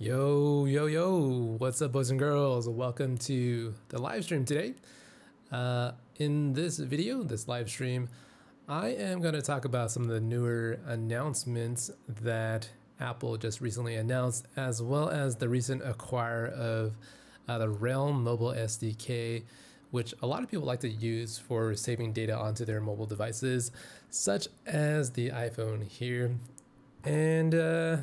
Yo, yo, yo, what's up, boys and girls? Welcome to the live stream today. Uh, in this video, this live stream, I am going to talk about some of the newer announcements that Apple just recently announced, as well as the recent acquire of uh, the Realm Mobile SDK, which a lot of people like to use for saving data onto their mobile devices, such as the iPhone here. And uh,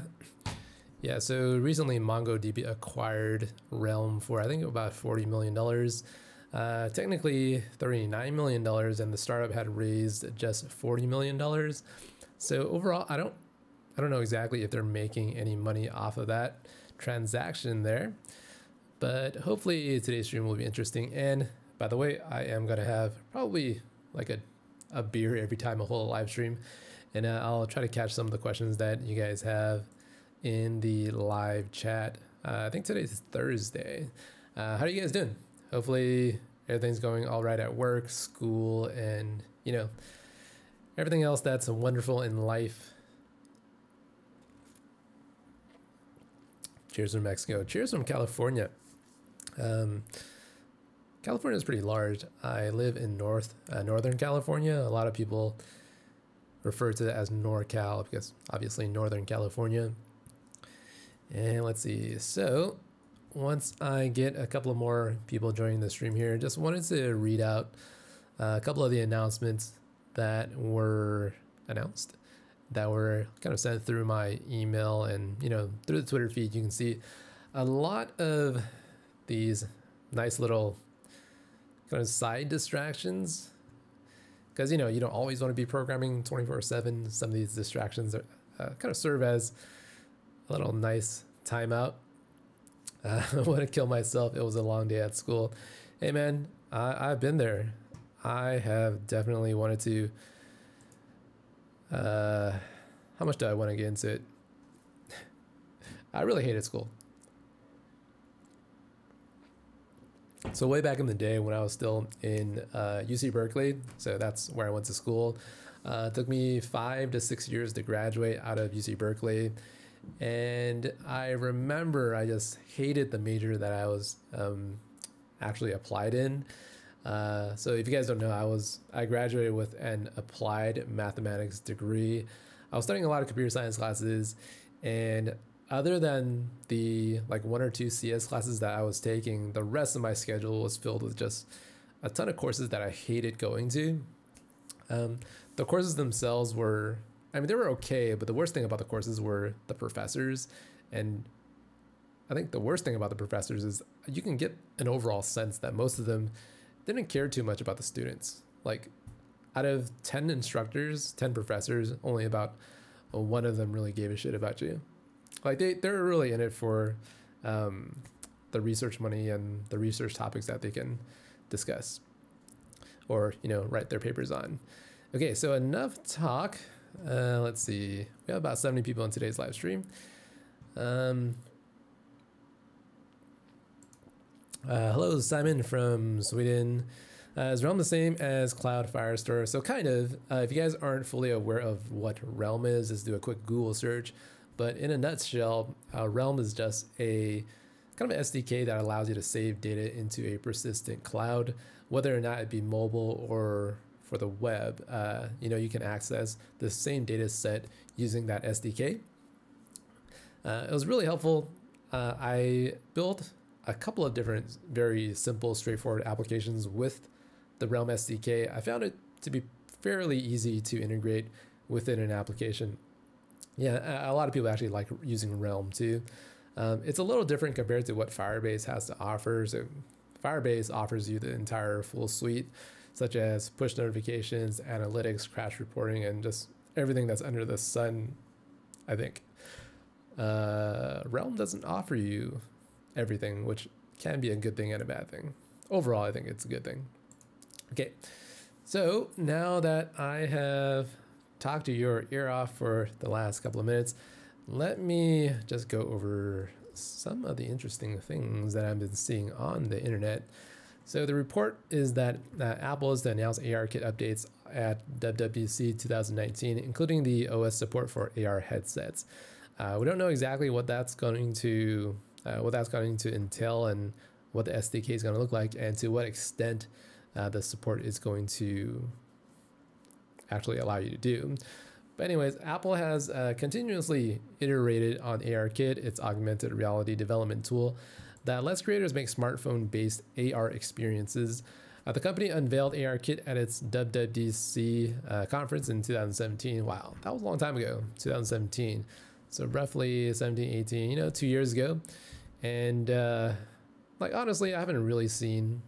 yeah, so recently MongoDB acquired Realm for I think about $40 million. Uh, technically $39 million, and the startup had raised just $40 million. So overall, I don't I don't know exactly if they're making any money off of that transaction there. But hopefully today's stream will be interesting. And by the way, I am gonna have probably like a, a beer every time I hold a live stream. And uh, I'll try to catch some of the questions that you guys have in the live chat. Uh, I think today is Thursday. Uh, how are you guys doing? Hopefully everything's going all right at work, school, and you know everything else that's wonderful in life. Cheers from Mexico. Cheers from California. Um, California is pretty large. I live in North uh, Northern California. A lot of people refer to it as NorCal because obviously Northern California. And let's see. So once I get a couple of more people joining the stream here, just wanted to read out a couple of the announcements that were announced that were kind of sent through my email and you know through the Twitter feed. You can see a lot of these nice little kind of side distractions because you know you don't always want to be programming 24 7 some of these distractions are, uh, kind of serve as a little nice timeout. Uh, I want to kill myself. It was a long day at school. Hey man, I, I've been there. I have definitely wanted to. Uh, how much do I want to get into it? I really hated school. So way back in the day when I was still in uh, UC Berkeley, so that's where I went to school. Uh, it took me five to six years to graduate out of UC Berkeley. And I remember I just hated the major that I was um, actually applied in. Uh, so if you guys don't know, I was I graduated with an applied mathematics degree. I was studying a lot of computer science classes, and other than the like one or two CS classes that I was taking, the rest of my schedule was filled with just a ton of courses that I hated going to. Um, the courses themselves were I mean, they were okay, but the worst thing about the courses were the professors. And I think the worst thing about the professors is you can get an overall sense that most of them didn't care too much about the students. Like, out of 10 instructors, 10 professors, only about one of them really gave a shit about you. Like, they, they're really in it for um, the research money and the research topics that they can discuss or, you know, write their papers on. Okay, so enough talk. Uh, let's see. We have about 70 people in today's live stream. Um, uh, hello, Simon from Sweden. Uh, is Realm the same as Cloud Firestore? So kind of. Uh, if you guys aren't fully aware of what Realm is, just do a quick Google search. But in a nutshell, uh, Realm is just a kind of an SDK that allows you to save data into a persistent cloud, whether or not it be mobile or for the web, uh, you know, you can access the same data set using that SDK. Uh, it was really helpful. Uh, I built a couple of different very simple, straightforward applications with the Realm SDK. I found it to be fairly easy to integrate within an application. Yeah, a lot of people actually like using Realm too. Um, it's a little different compared to what Firebase has to offer. So Firebase offers you the entire full suite such as push notifications, analytics, crash reporting, and just everything that's under the sun, I think. Uh, Realm doesn't offer you everything, which can be a good thing and a bad thing. Overall, I think it's a good thing. Okay, so now that I have talked to your ear off for the last couple of minutes, let me just go over some of the interesting things that I've been seeing on the internet. So the report is that uh, Apple is to announce ARKit updates at WWDC 2019, including the OS support for AR headsets. Uh, we don't know exactly what that's going to uh, what that's going to entail and what the SDK is going to look like and to what extent uh, the support is going to actually allow you to do. But anyways, Apple has uh, continuously iterated on ARKit, its augmented reality development tool that lets creators make smartphone-based AR experiences. Uh, the company unveiled ARKit at its WWDC uh, conference in 2017. Wow, that was a long time ago, 2017. So roughly 17, 18, you know, two years ago. And uh, like honestly, I haven't really seen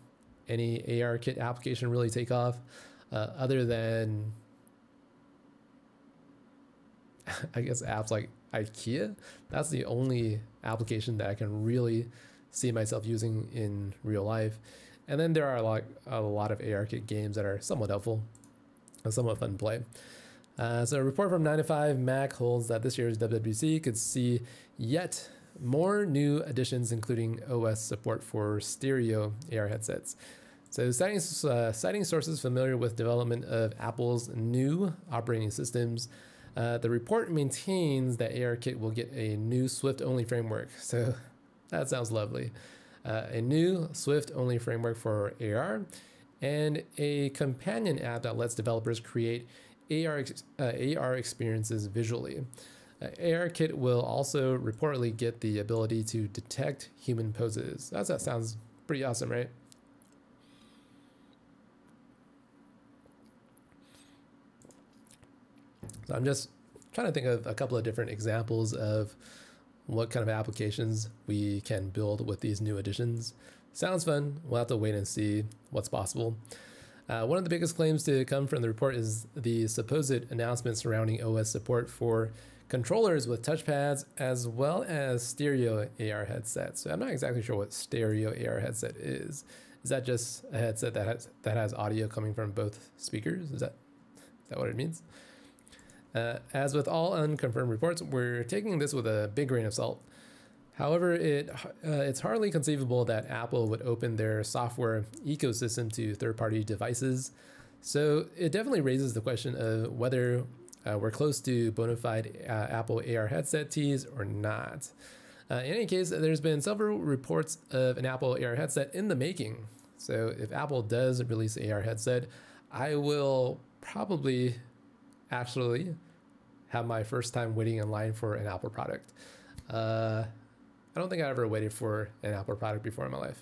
any ARKit application really take off uh, other than I guess apps like IKEA. That's the only application that I can really see myself using in real life. And then there are like a lot of ARKit games that are somewhat helpful and somewhat fun to play. Uh, so a report from 9 to 5 Mac holds that this year's WWDC could see yet more new additions, including OS support for stereo AR headsets. So citing, uh, citing sources familiar with development of Apple's new operating systems, uh, the report maintains that ARKit will get a new Swift-only framework. So that sounds lovely. Uh, a new Swift-only framework for AR and a companion app that lets developers create AR, uh, AR experiences visually. Uh, ARKit will also reportedly get the ability to detect human poses. That's, that sounds pretty awesome, right? So I'm just trying to think of a couple of different examples of what kind of applications we can build with these new additions. Sounds fun. We'll have to wait and see what's possible. Uh, one of the biggest claims to come from the report is the supposed announcement surrounding OS support for controllers with touchpads as well as stereo AR headsets. So I'm not exactly sure what stereo AR headset is. Is that just a headset that has that has audio coming from both speakers? Is that is that what it means? Uh, as with all unconfirmed reports, we're taking this with a big grain of salt. However, it uh, it's hardly conceivable that Apple would open their software ecosystem to third-party devices. So it definitely raises the question of whether uh, we're close to bona fide uh, Apple AR headset tease or not. Uh, in any case, there's been several reports of an Apple AR headset in the making. So if Apple does release an AR headset, I will probably actually have my first time waiting in line for an Apple product. Uh, I don't think I ever waited for an Apple product before in my life.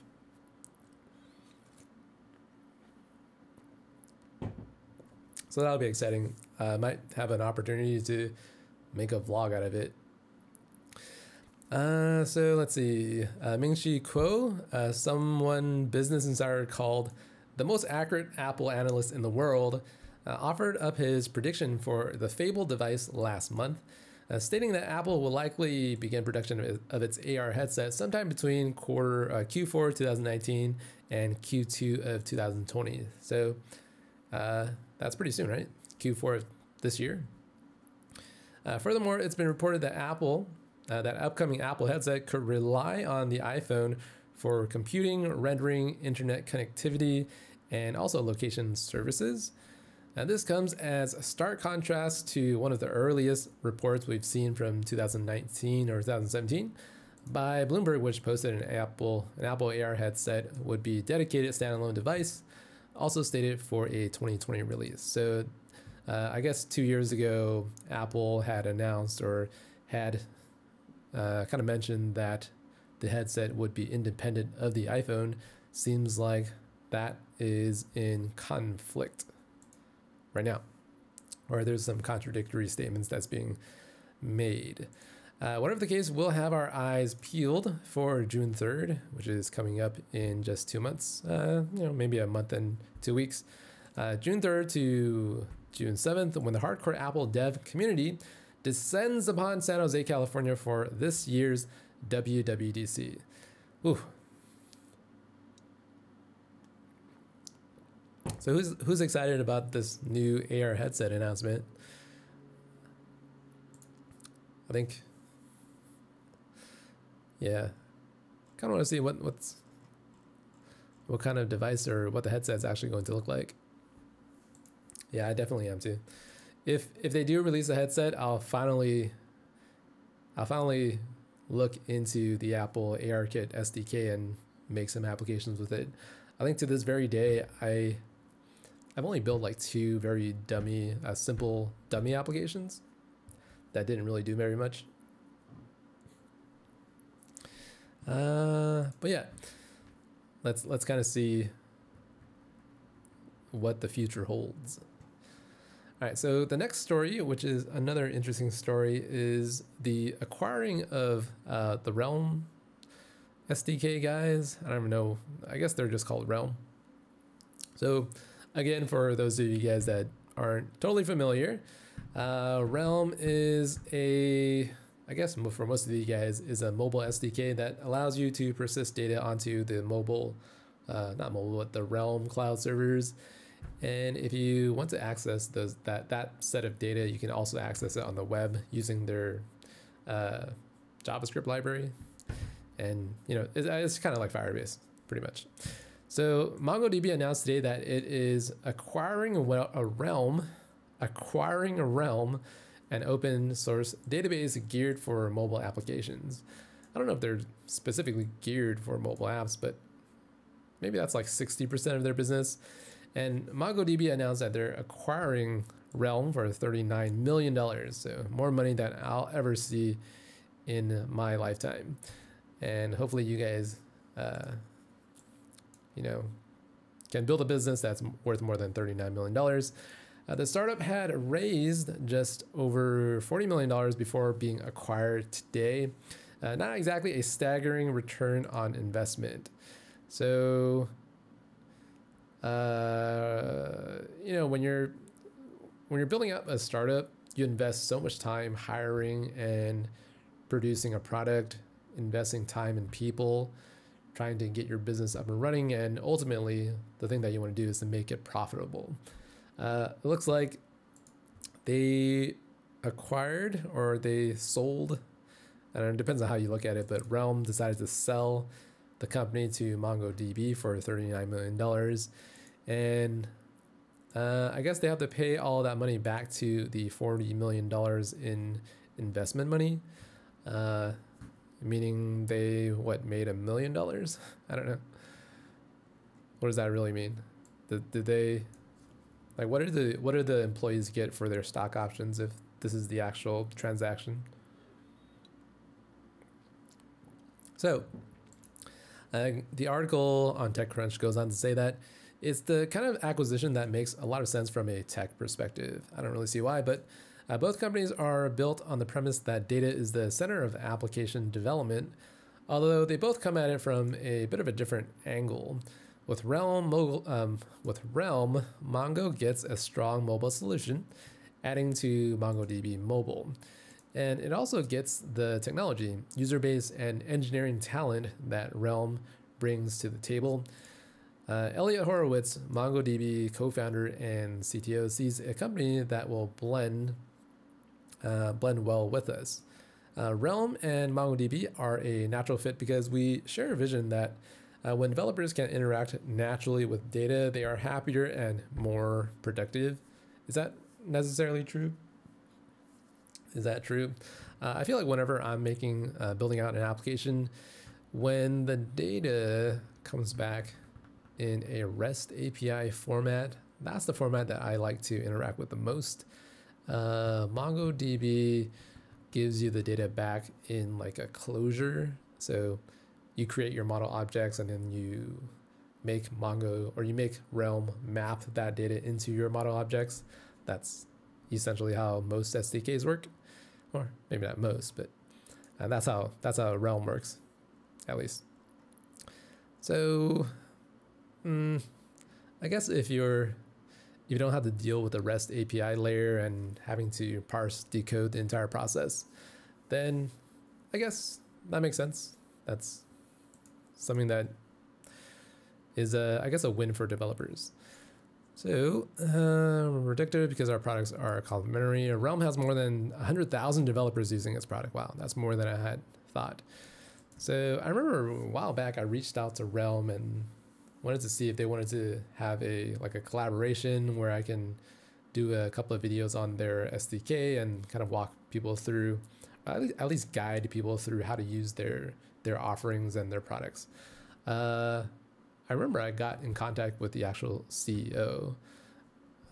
So that'll be exciting. I uh, might have an opportunity to make a vlog out of it. Uh, so let's see. Uh, Ming-Chi Kuo, uh, someone Business Insider called the most accurate Apple analyst in the world, uh, offered up his prediction for the Fable device last month uh, stating that Apple will likely begin production of, its AR headset sometime between quarter uh, Q4 2019 and Q2 of 2020. So uh, that's pretty soon, right? Q4 of this year. Uh, furthermore, it's been reported that Apple, uh, that upcoming Apple headset could rely on the iPhone for computing, rendering, internet connectivity, and also location services. Now, this comes as a stark contrast to one of the earliest reports we've seen from 2019 or 2017 by Bloomberg, which posted an Apple an Apple AR headset would be dedicated standalone device, also stated for a 2020 release. So, uh, I guess two years ago, Apple had announced or had uh, kind of mentioned that the headset would be independent of the iPhone. Seems like that is in conflict right now, or there's some contradictory statements that's being made. Uh, whatever the case, we'll have our eyes peeled for June 3rd, which is coming up in just two months, uh, you know, maybe a month and two weeks. Uh, June 3rd to June 7th, when the hardcore Apple dev community descends upon San Jose, California for this year's WWDC. Ooh, So who's who's excited about this new AR headset announcement? I think. Yeah, kind of want to see what what's what kind of device or what the headset's actually going to look like. Yeah, I definitely am too. If if they do release a headset, I'll finally I'll finally look into the Apple ARKit SDK and make some applications with it. I think to this very day, I I've only built like two very dummy, uh, simple dummy applications that didn't really do very much. Uh, but yeah, let's let's kind of see what the future holds. All right, so the next story, which is another interesting story, is the acquiring of uh, the Realm SDK guys. I don't even know. I guess they're just called Realm. So, again, for those of you guys that aren't totally familiar, uh, Realm is a, I guess for most of you guys, is a mobile SDK that allows you to persist data onto the mobile, uh, not mobile, but the Realm cloud servers and if you want to access those that that set of data, you can also access it on the web using their uh, JavaScript library. And you know, it's, it's kind of like Firebase, pretty much. So MongoDB announced today that it is acquiring a, realm, acquiring a realm, an open source database geared for mobile applications. I don't know if they're specifically geared for mobile apps, but maybe that's like 60% of their business. And MongoDB announced that they're acquiring Realm for $39 million. So more money than I'll ever see in my lifetime. And hopefully you guys, uh, you know, can build a business that's worth more than $39 million. Uh, the startup had raised just over $40 million before being acquired today. Uh, not exactly a staggering return on investment. So uh, you know, when you're when you're building up a startup, you invest so much time hiring and producing a product, investing time in people, trying to get your business up and running, and ultimately, the thing that you want to do is to make it profitable. Uh, it looks like they acquired or they sold, and it depends on how you look at it, but Realm decided to sell the company to MongoDB for $39 million and uh, I guess they have to pay all that money back to the forty million dollars in investment money, uh, meaning they what made a million dollars? I don't know. What does that really mean? Did, did they like what are the what do the employees get for their stock options if this is the actual transaction? So, uh, the article on TechCrunch goes on to say that it's the kind of acquisition that makes a lot of sense from a tech perspective. I don't really see why, but uh, both companies are built on the premise that data is the center of application development, although they both come at it from a bit of a different angle. With Realm, um, with Realm, Mongo gets a strong mobile solution, adding to MongoDB Mobile. And it also gets the technology, user base, and engineering talent that Realm brings to the table. Uh, Eliot Horowitz, MongoDB co-founder and CTO, sees a company that will blend uh, blend well with us. Uh, Realm and MongoDB are a natural fit because we share a vision that uh, when developers can interact naturally with data, they are happier and more productive. Is that necessarily true? Is that true? Uh, I feel like whenever I'm making uh, building out an application, when the data comes back in a REST API format. That's the format that I like to interact with the most. Uh, MongoDB gives you the data back in like a closure. So you create your model objects and then you make Mongo or you make Realm map that data into your model objects. That's essentially how most SDKs work, or maybe not most, but uh, that's how that's how Realm works, at least. So Mm, I guess if you're you don't have to deal with the REST API layer and having to parse decode the entire process, then I guess that makes sense. That's something that is a, I guess a win for developers. So uh, because our products are complementary. Realm has more than 100,000 developers using its product. Wow, that's more than I had thought. So I remember a while back I reached out to Realm and wanted to see if they wanted to have a like a collaboration where I can do a couple of videos on their SDK and kind of walk people through at least guide people through how to use their their offerings and their products. Uh, I remember I got in contact with the actual CEO.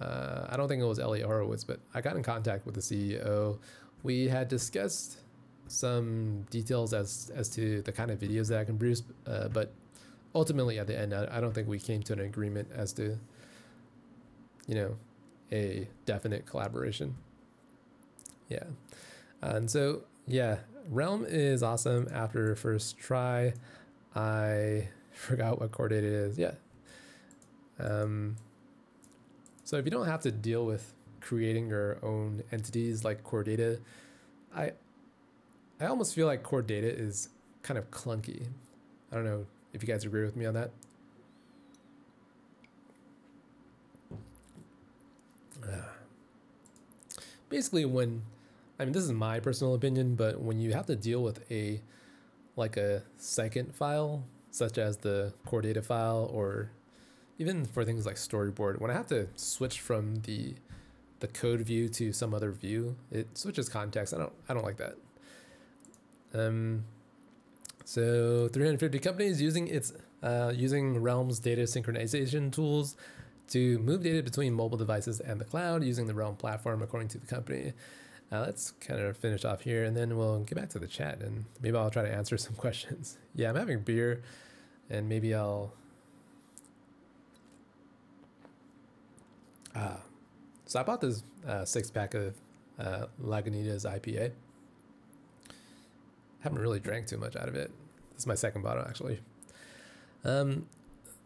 Uh, I don't think it was Eliot Horowitz, but I got in contact with the CEO. We had discussed some details as as to the kind of videos that I can produce, uh, but ultimately at the end, I, I don't think we came to an agreement as to, you know, a definite collaboration. Yeah. And so, yeah, Realm is awesome after first try. I forgot what core data is. Yeah. Um, so if you don't have to deal with creating your own entities like core data, I I almost feel like core data is kind of clunky. I don't know if you guys agree with me on that. Basically, when I mean, this is my personal opinion, but when you have to deal with a like a second file, such as the core data file, or even for things like storyboard, when I have to switch from the the code view to some other view, it switches context. I don't I don't like that. Um, so 350 companies using its uh, using Realm's data synchronization tools to move data between mobile devices and the cloud using the Realm platform, according to the company. Uh, let's kind of finish off here and then we'll get back to the chat and maybe I'll try to answer some questions. Yeah, I'm having beer and maybe I'll. Uh, so I bought this uh, six pack of uh, Lagunitas IPA. Haven't really drank too much out of it. This is my second bottle actually. Um,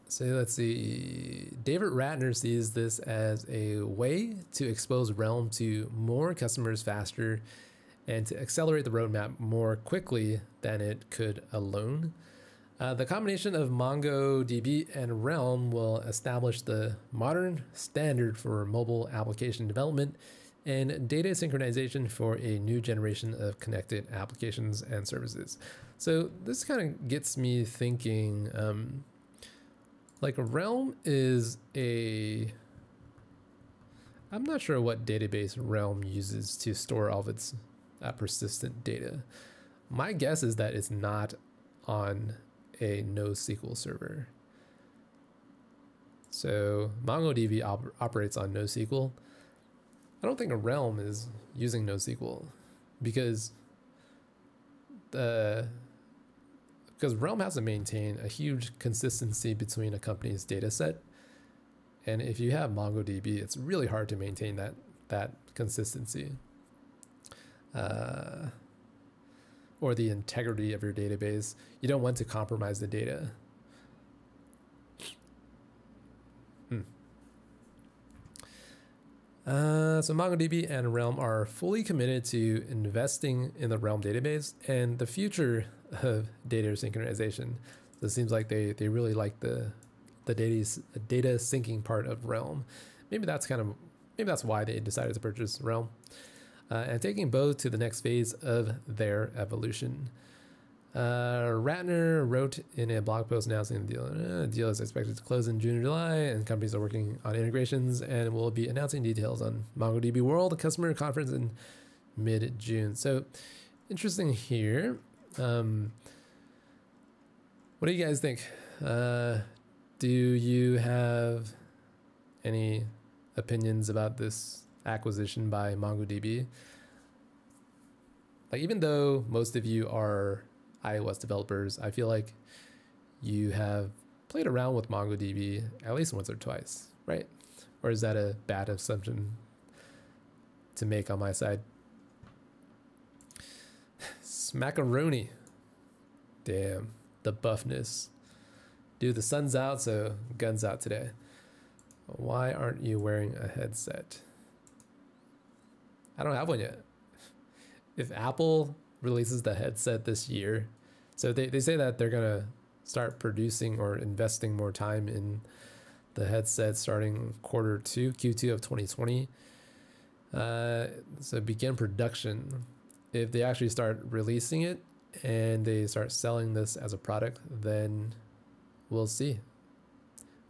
so let's see. David Ratner sees this as a way to expose Realm to more customers faster and to accelerate the roadmap more quickly than it could alone. Uh, the combination of MongoDB and Realm will establish the modern standard for mobile application development and data synchronization for a new generation of connected applications and services. So this kind of gets me thinking. Um, like Realm is a I'm not sure what database Realm uses to store all of its uh, persistent data. My guess is that it's not on a NoSQL server. So MongoDB op operates on NoSQL. I don't think a Realm is using NoSQL because the because Realm has to maintain a huge consistency between a company's data set. And if you have MongoDB, it's really hard to maintain that that consistency. Uh, or the integrity of your database. You don't want to compromise the data. Uh, so MongoDB and Realm are fully committed to investing in the Realm database, and the future of data synchronization. So it seems like they, they really like the the data data syncing part of Realm. Maybe that's kind of maybe that's why they decided to purchase Realm. Uh, and taking both to the next phase of their evolution. Uh, Ratner wrote in a blog post announcing the deal. Uh, the deal is expected to close in June or July, and companies are working on integrations and will be announcing details on MongoDB World, a customer conference in mid June. So, interesting here. Um, what do you guys think? Uh, do you have any opinions about this acquisition by MongoDB? Like, even though most of you are iOS developers, I feel like you have played around with MongoDB at least once or twice, right? Or is that a bad assumption to make on my side? Smackaroni. Damn, the buffness. Dude, the sun's out, so gun's out today. Why aren't you wearing a headset? I don't have one yet. If Apple releases the headset this year, so they, they say that they're going to start producing or investing more time in the headset starting quarter two, Q2 of 2020. Uh, so begin production if they actually start releasing it and they start selling this as a product, then we'll see.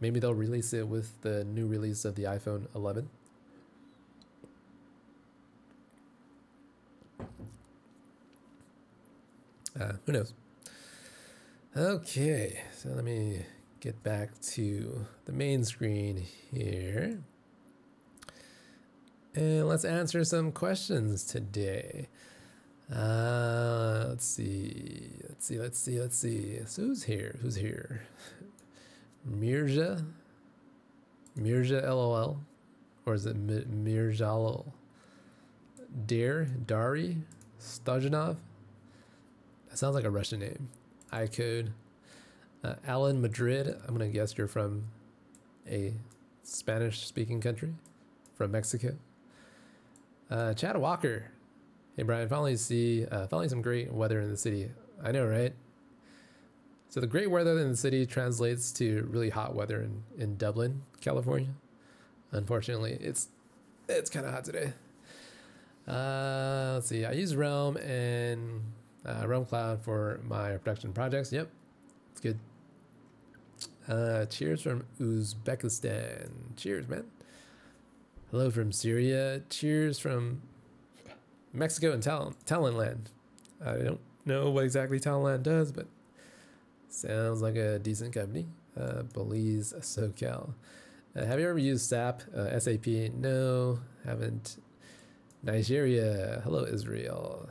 Maybe they'll release it with the new release of the iPhone 11. Uh, who knows? Okay, so let me get back to the main screen here. And let's answer some questions today. Uh, let's see, let's see, let's see, let's see. So who's here? Who's here? Mirja? Mirja LOL? Or is it Mirjalol? Dare? Dari? Stojanov? That sounds like a Russian name. I could. Uh, Alan Madrid, I'm going to guess you're from a Spanish speaking country, from Mexico. Uh, Chad Walker, hey Brian, finally see, uh, finally some great weather in the city. I know, right? So the great weather in the city translates to really hot weather in, in Dublin, California. Unfortunately, it's it's kind of hot today. Uh, let's see. I use Realm and uh, Realm Cloud for my production projects. Yep, it's good. Uh, cheers from Uzbekistan. Cheers, man. Hello from Syria. Cheers from Mexico and Tal- Talonland. I don't know what exactly Talonland does, but sounds like a decent company. Uh, Belize, SoCal. Uh, have you ever used SAP, uh, SAP? No, haven't. Nigeria. Hello, Israel.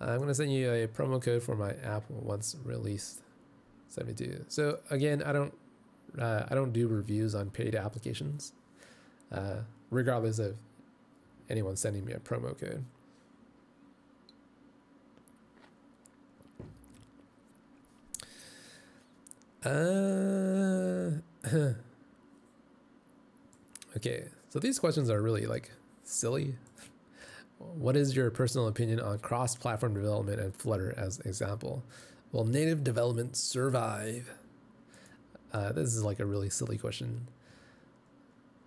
I'm going to send you a promo code for my app once released. 72. So again, I don't uh, I don't do reviews on paid applications, uh, regardless of anyone sending me a promo code. Uh, okay, so these questions are really like silly. What is your personal opinion on cross-platform development and Flutter as example? Will native development survive? Uh, this is like a really silly question.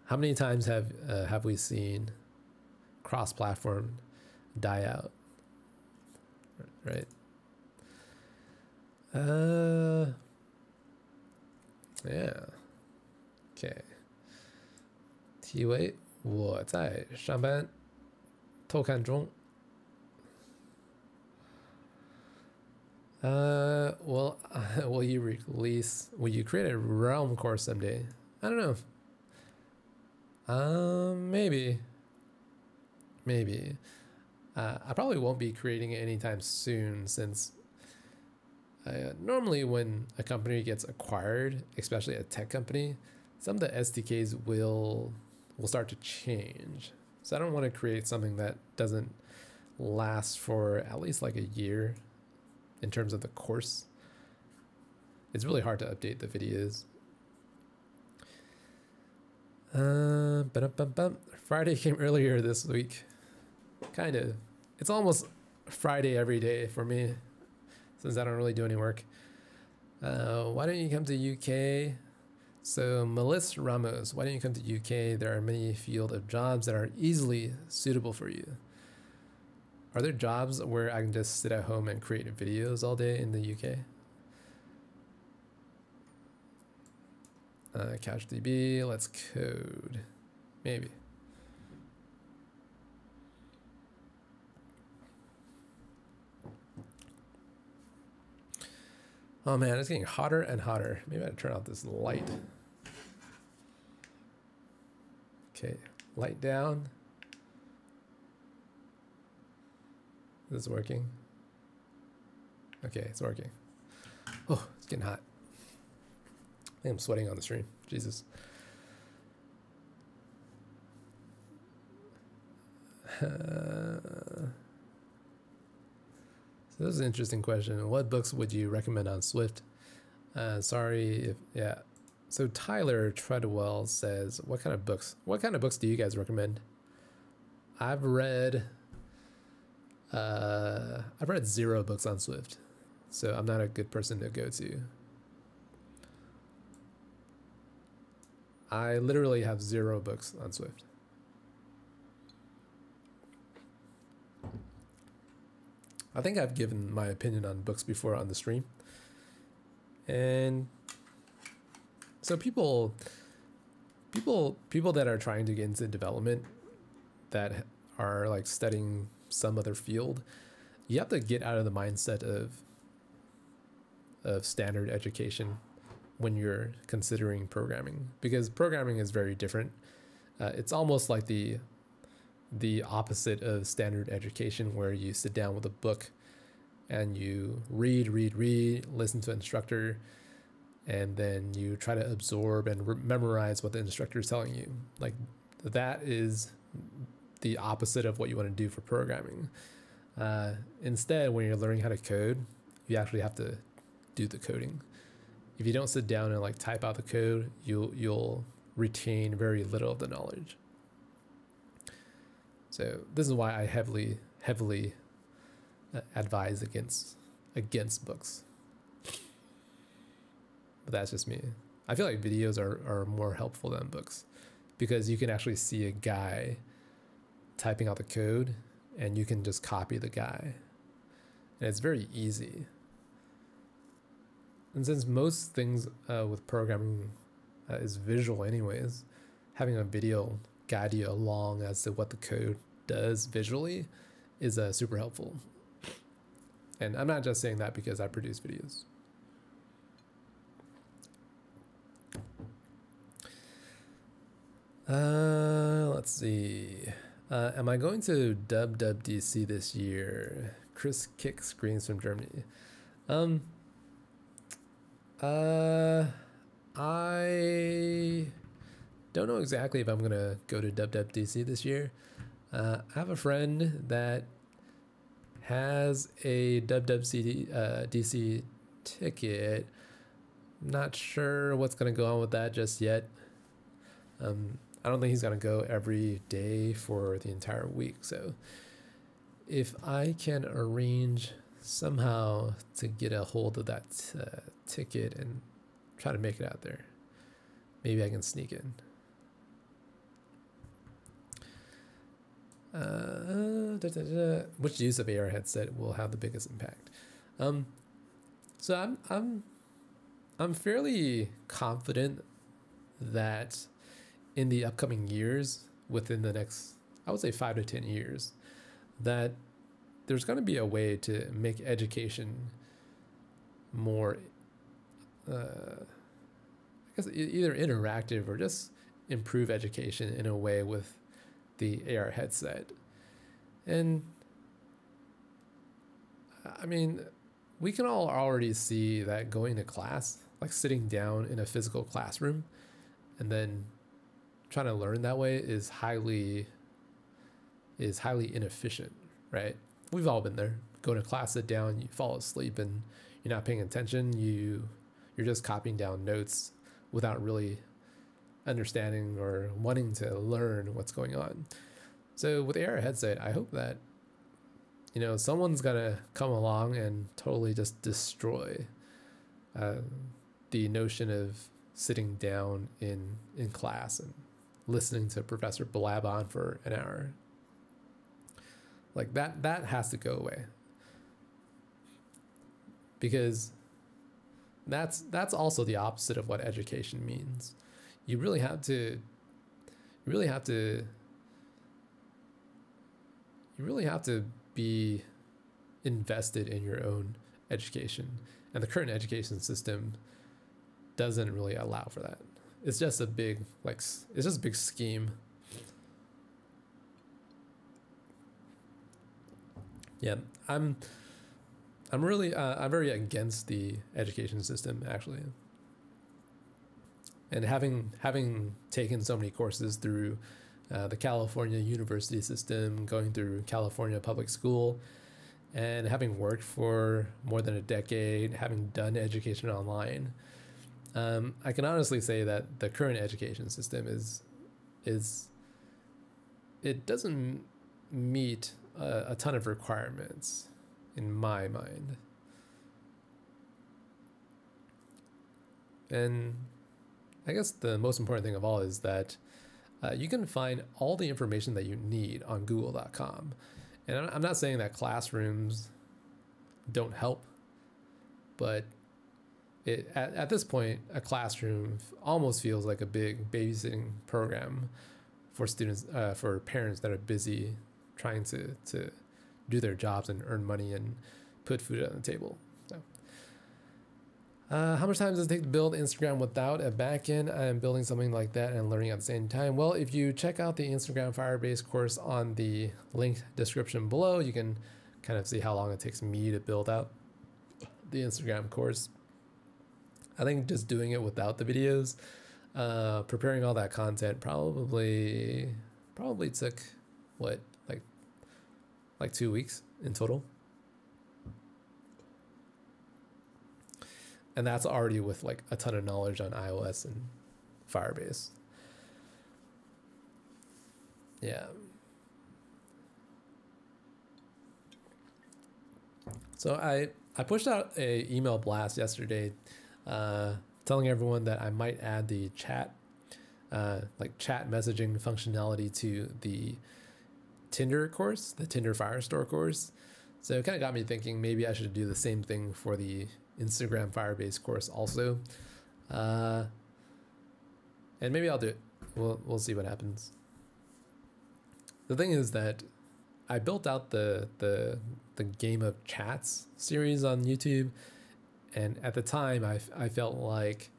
How many times have uh, have we seen cross-platform die out? Right. Uh. Yeah. Okay. 题为我在上班， 偷看中。Uh, well, uh, will you release? Will you create a realm course someday? I don't know. Um, maybe. Maybe. Uh, I probably won't be creating it anytime soon since uh, normally when a company gets acquired, especially a tech company, some of the SDKs will will start to change. So I don't want to create something that doesn't last for at least like a year in terms of the course. It's really hard to update the videos. Uh, Friday came earlier this week. Kind of. It's almost Friday every day for me since I don't really do any work. Uh, why don't you come to UK? So Melissa Ramos, why don't you come to UK? There are many field of jobs that are easily suitable for you. Are there jobs where I can just sit at home and create videos all day in the UK? Uh, CouchDB, let's code. Maybe. Oh man, it's getting hotter and hotter. Maybe I turn out this light. Okay, light down. Is this working? Okay, it's working. Oh, it's getting hot. I think I'm sweating on the stream. Jesus. Uh, this is an interesting question. What books would you recommend on Swift? Uh, sorry if yeah. So Tyler Treadwell says, "What kind of books? What kind of books do you guys recommend?" I've read uh, I've read zero books on Swift, so I'm not a good person to go to. I literally have zero books on Swift. I think I've given my opinion on books before on the stream. And so people people people that are trying to get into development that are like studying some other field, you have to get out of the mindset of of standard education when you're considering programming because programming is very different. Uh, it's almost like the the opposite of standard education where you sit down with a book and you read, read, read, listen to instructor, and then you try to absorb and memorize what the instructor is telling you. Like that is the opposite of what you want to do for programming. Uh, instead, when you're learning how to code, you actually have to do the coding. If you don't sit down and like type out the code, you'll you'll retain very little of the knowledge. So this is why I heavily heavily uh, advise against against books. But that's just me. I feel like videos are, are more helpful than books because you can actually see a guy typing out the code and you can just copy the guy. And it's very easy. And since most things uh, with programming uh, is visual, anyways, having a video guide you along as to what the code does visually is uh, super helpful. And I'm not just saying that because I produce videos. Uh, let's see. Uh, am I going to WWDC this year? Chris Kick screens from Germany. Um, uh, I don't know exactly if I'm gonna go to WWDC this year. Uh, I have a friend that has a WWDC uh, DC ticket. Not sure what's gonna go on with that just yet. Um, I don't think he's gonna go every day for the entire week. So if I can arrange somehow to get a hold of that uh, ticket and try to make it out there, maybe I can sneak in. Uh, da, da, da, which use of AR headset will have the biggest impact? Um, so I'm I'm I'm fairly confident that in the upcoming years, within the next, I would say five to 10 years, that there's going to be a way to make education more, uh, I guess, either interactive or just improve education in a way with the AR headset. And I mean, we can all already see that going to class, like sitting down in a physical classroom and then trying to learn that way is highly is highly inefficient, right? We've all been there. Go to class, sit down, you fall asleep and you're not paying attention. You you're just copying down notes without really understanding or wanting to learn what's going on. So with the AR headset, I hope that you know someone's gonna come along and totally just destroy uh, the notion of sitting down in in class and listening to Professor blab on for an hour. Like that that has to go away. Because that's that's also the opposite of what education means. You really have to you really have to you really have to be invested in your own education. And the current education system doesn't really allow for that it's just a big like it's just a big scheme. Yeah, I'm I'm really uh, I'm very against the education system actually. And having having taken so many courses through uh, the California university system, going through California public school, and having worked for more than a decade, having done education online, um, I can honestly say that the current education system is is it doesn't meet a, a ton of requirements in my mind. And I guess the most important thing of all is that uh, you can find all the information that you need on google.com. And I'm not saying that classrooms don't help, but it at, at this point a classroom almost feels like a big babysitting program for students uh, for parents that are busy trying to to do their jobs and earn money and put food on the table. Uh, how much time does it take to build Instagram without a backend? I am building something like that and learning at the same time. Well, if you check out the Instagram Firebase course on the link description below, you can kind of see how long it takes me to build out the Instagram course. I think just doing it without the videos, uh, preparing all that content probably probably took what like like two weeks in total. And that's already with like a ton of knowledge on iOS and Firebase. Yeah. So I I pushed out a email blast yesterday, uh, telling everyone that I might add the chat, uh, like chat messaging functionality to the Tinder course, the Tinder Firestore course. So it kind of got me thinking maybe I should do the same thing for the Instagram Firebase course also. Uh, and maybe I'll do it. We'll we'll see what happens. The thing is that I built out the the the game of chats series on YouTube, and at the time I I felt like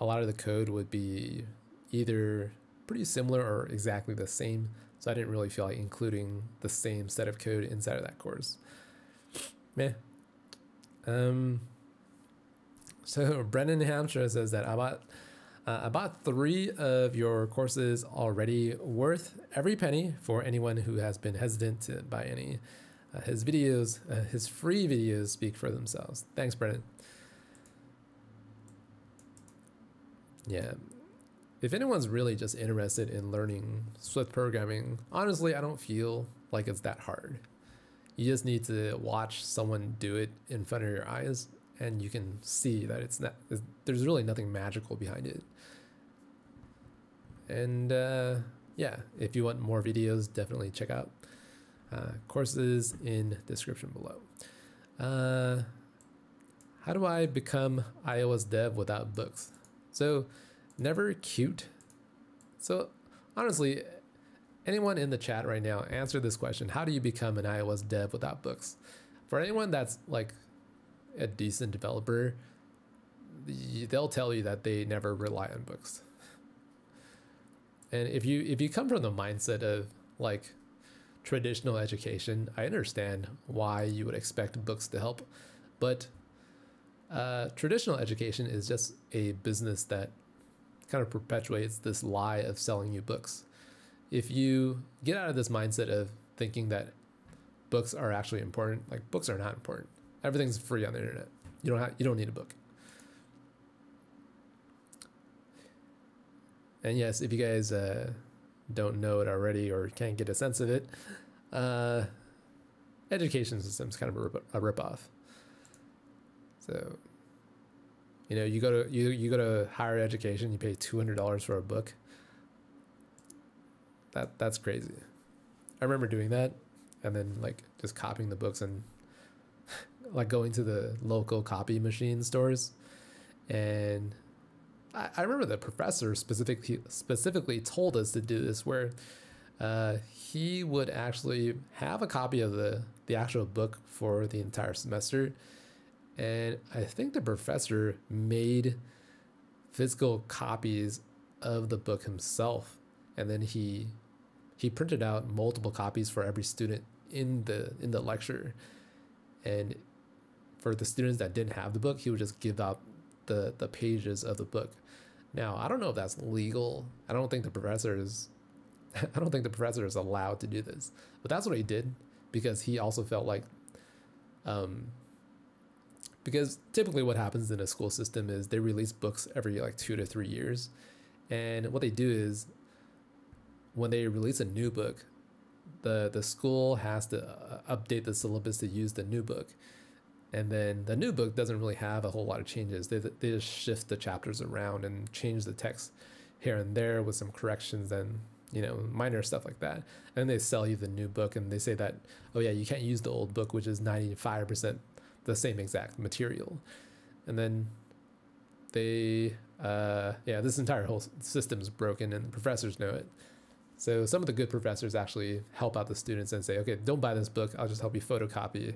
a lot of the code would be either pretty similar or exactly the same. So I didn't really feel like including the same set of code inside of that course. Meh. Um, so Brendan Hampshire says that I bought uh, I bought three of your courses already, worth every penny for anyone who has been hesitant to buy any. Uh, his videos, uh, his free videos, speak for themselves. Thanks, Brendan. Yeah. If anyone's really just interested in learning Swift programming, honestly, I don't feel like it's that hard. You just need to watch someone do it in front of your eyes and you can see that it's not there's really nothing magical behind it. And uh, yeah if you want more videos definitely check out uh, courses in description below. Uh, how do i become ios dev without books? So never cute. So honestly anyone in the chat right now answer this question how do you become an ios dev without books for anyone that's like a decent developer, they'll tell you that they never rely on books. And if you if you come from the mindset of like traditional education, I understand why you would expect books to help, but uh, traditional education is just a business that kind of perpetuates this lie of selling you books. If you get out of this mindset of thinking that books are actually important, like books are not important. Everything's free on the internet. You don't have you don't need a book. And yes, if you guys uh, don't know it already or can't get a sense of it, uh, education system's kind of a, rip, a ripoff. So, you know, you go to you you go to higher education, you pay two hundred dollars for a book. That that's crazy. I remember doing that, and then like just copying the books and like going to the local copy machine stores. And I, I remember the professor specifically specifically told us to do this where uh, he would actually have a copy of the the actual book for the entire semester. And i think the professor made physical copies of the book himself and then he he printed out multiple copies for every student in the in the lecture and for the students that didn't have the book, he would just give out the the pages of the book. Now, I don't know if that's legal. I don't think the professor is I don't think the professor is allowed to do this. But that's what he did because he also felt like um because typically what happens in a school system is they release books every like 2 to 3 years. And what they do is when they release a new book, the the school has to uh, update the syllabus to use the new book. And then the new book doesn't really have a whole lot of changes. They, they just shift the chapters around and change the text here and there with some corrections and you know minor stuff like that. And they sell you the new book and they say that oh yeah you can't use the old book which is 95% the same exact material. And then they uh, yeah this entire whole system is broken and the professors know it. So some of the good professors actually help out the students and say, okay, don't buy this book. I'll just help you photocopy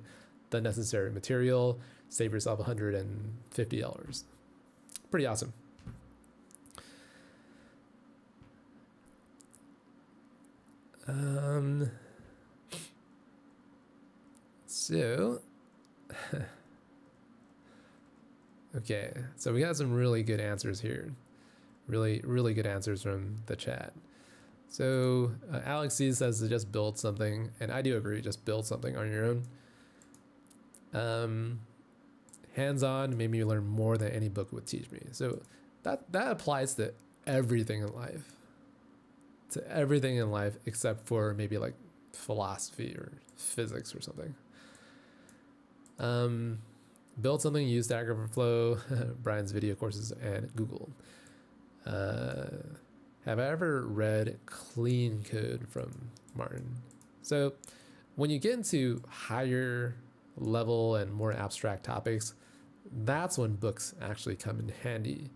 the necessary material, save yourself $150. Pretty awesome. Um, so, okay, so we got some really good answers here. Really, really good answers from the chat. So uh, Alex C says to just build something, and I do agree, just build something on your own. Um, hands-on made me learn more than any book would teach me. So that that applies to everything in life. To everything in life except for maybe like philosophy or physics or something. Um, build something, use Stack Overflow, Brian's video courses, and Google. Uh, have I ever read Clean Code from Martin? So, when you get into higher level and more abstract topics, that's when books actually come in handy.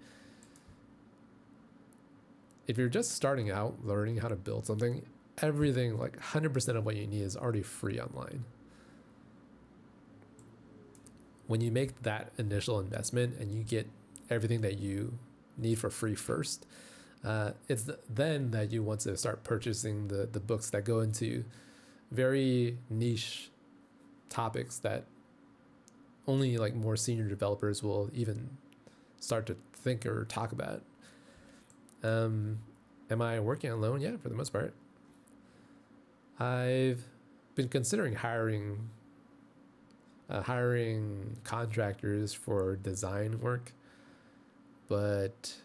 If you're just starting out learning how to build something, everything, like 100% of what you need, is already free online. When you make that initial investment and you get everything that you need for free first, uh, it's then that you want to start purchasing the the books that go into very niche topics that only like more senior developers will even start to think or talk about. Um, am I working alone? Yeah, for the most part. I've been considering hiring uh, hiring contractors for design work, but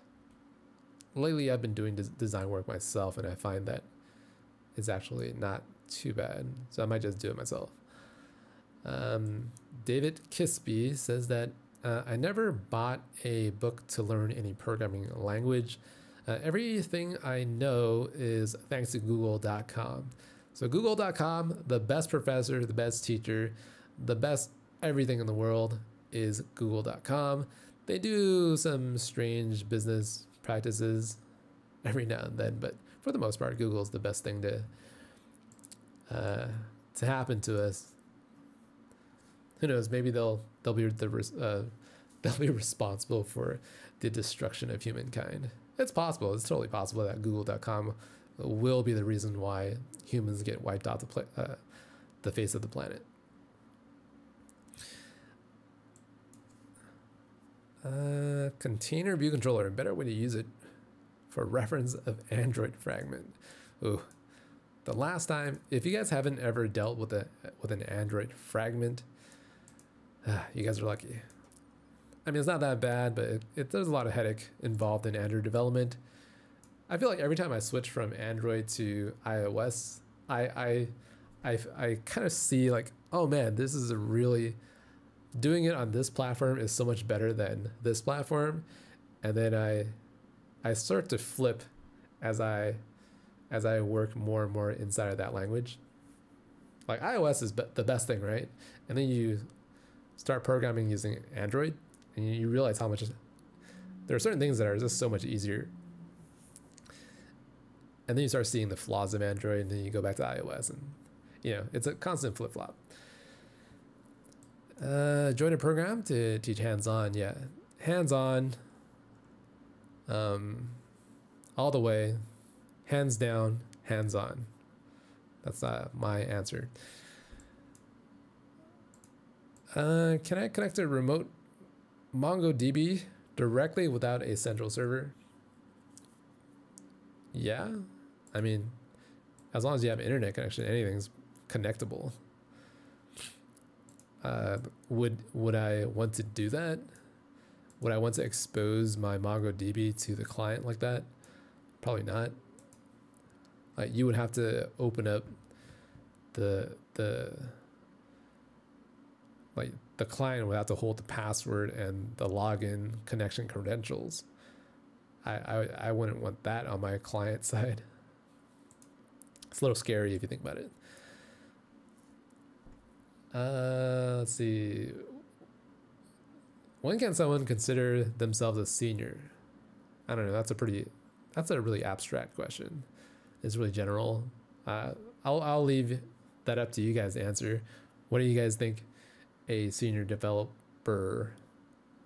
lately I've been doing des- design work myself, and I find that it's actually not too bad. So I might just do it myself. Um, David Kisby says that uh, I never bought a book to learn any programming language. Uh, everything I know is thanks to Google.com. So, Google.com, the best professor, the best teacher, the best everything in the world is Google.com. They do some strange business practices every now and then, but for the most part, Google's the best thing to uh, to happen to us. Who knows? Maybe they'll they'll be the uh, they'll be responsible for the destruction of humankind. It's possible. It's totally possible that Google.com will be the reason why humans get wiped off the uh, the face of the planet. Uh, container view controller, a better way to use it for reference of Android fragment. Ooh, the last time, if you guys haven't ever dealt with a with an Android fragment, uh, you guys are lucky. I mean, it's not that bad, but it, it, there's a lot of headache involved in Android development. I feel like every time I switch from Android to iOS, I I I, I kind of see like, oh man, this is a really doing it on this platform is so much better than this platform. And then i i start to flip as i as i work more and more inside of that language. Like ios is be- the best thing right? And then you start programming using android and you realize how much there are certain things that are just so much easier. And then you start seeing the flaws of android and then you go back to ios and you know it's a constant flip-flop uh, join a program to teach hands-on. Yeah, hands-on. Um, all the way, hands down, hands-on. That's uh, my answer. Uh, can I connect a remote MongoDB directly without a central server? Yeah, I mean, as long as you have internet connection, anything's connectable. Uh, would would I want to do that? Would I want to expose my MongoDB to the client like that? Probably not. Like you would have to open up the the like the client would have to hold the password and the login connection credentials. I, I I wouldn't want that on my client side. It's a little scary if you think about it. Uh, let's see. When can someone consider themselves a senior? I don't know. That's a pretty, that's a really abstract question. It's really general. Uh, I'll I'll leave that up to you guys to answer. What do you guys think a senior developer?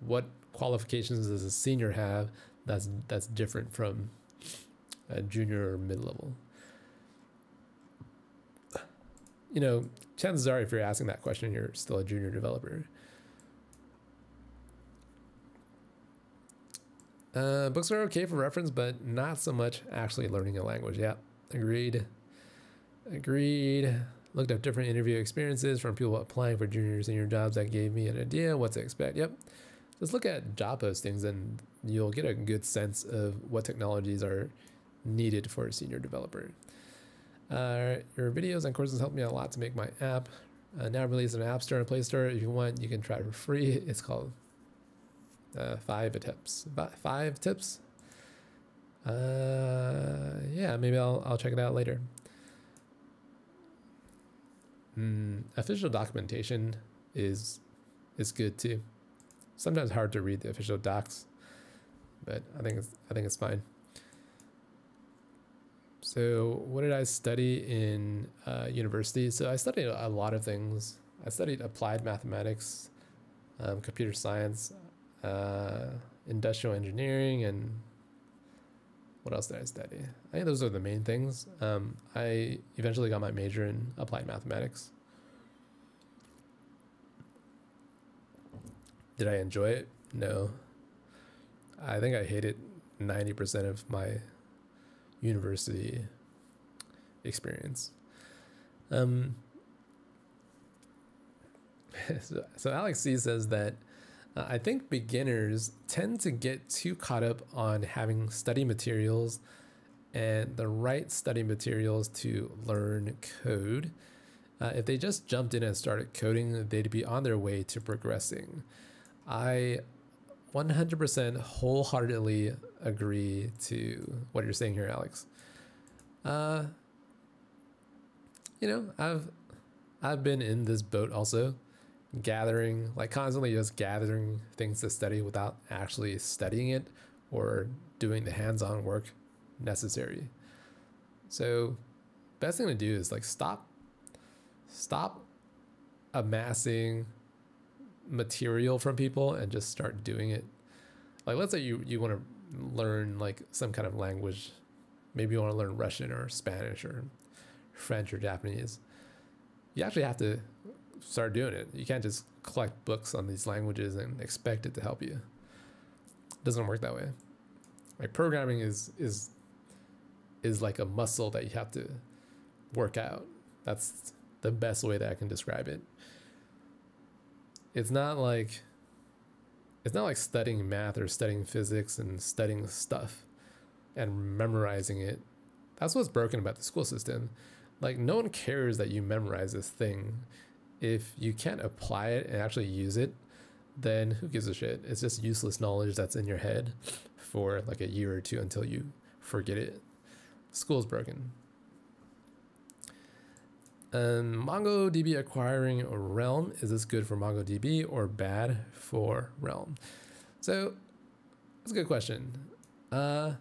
What qualifications does a senior have that's that's different from a junior or mid level? You know, chances are, if you're asking that question, you're still a junior developer. Uh, books are okay for reference, but not so much actually learning a language. Yeah, agreed. Agreed. Looked up different interview experiences from people applying for junior senior jobs that gave me an idea what to expect. Yep. Just look at job postings and you'll get a good sense of what technologies are needed for a senior developer. Uh, your videos and courses helped me a lot to make my app. Uh, now released in App Store and Play Store. If you want, you can try it for free. It's called uh, Five Tips. Five Tips. Uh, yeah, maybe I'll I'll check it out later. Mm, official documentation is is good too. Sometimes hard to read the official docs, but I think it's I think it's fine. So, what did I study in uh, university? So, I studied a lot of things. I studied applied mathematics, um, computer science, uh, industrial engineering, and what else did I study? I think those are the main things. Um, I eventually got my major in applied mathematics. Did I enjoy it? No. I think I hated 90% of my university experience. Um, so, so Alex C says that uh, I think beginners tend to get too caught up on having study materials and the right study materials to learn code. Uh, if they just jumped in and started coding, they'd be on their way to progressing. I 100% wholeheartedly agree to what you're saying here, Alex. Uh, you know, I've I've been in this boat also, gathering like constantly just gathering things to study without actually studying it or doing the hands-on work necessary. So, best thing to do is like stop stop amassing material from people and just start doing it. Like let's say you you want to learn like some kind of language. Maybe you want to learn Russian or Spanish or French or Japanese. You actually have to start doing it. You can't just collect books on these languages and expect it to help you. It doesn't work that way. Like programming is is is like a muscle that you have to work out. That's the best way that I can describe it. It's not like it's not like studying math or studying physics and studying stuff and memorizing it. That's what's broken about the school system. Like no one cares that you memorize this thing. If you can't apply it and actually use it, then who gives a shit? It's just useless knowledge that's in your head for like a year or two until you forget it. School's broken. And MongoDB acquiring Realm, is this good for MongoDB or bad for Realm? So that's a good question. Uh,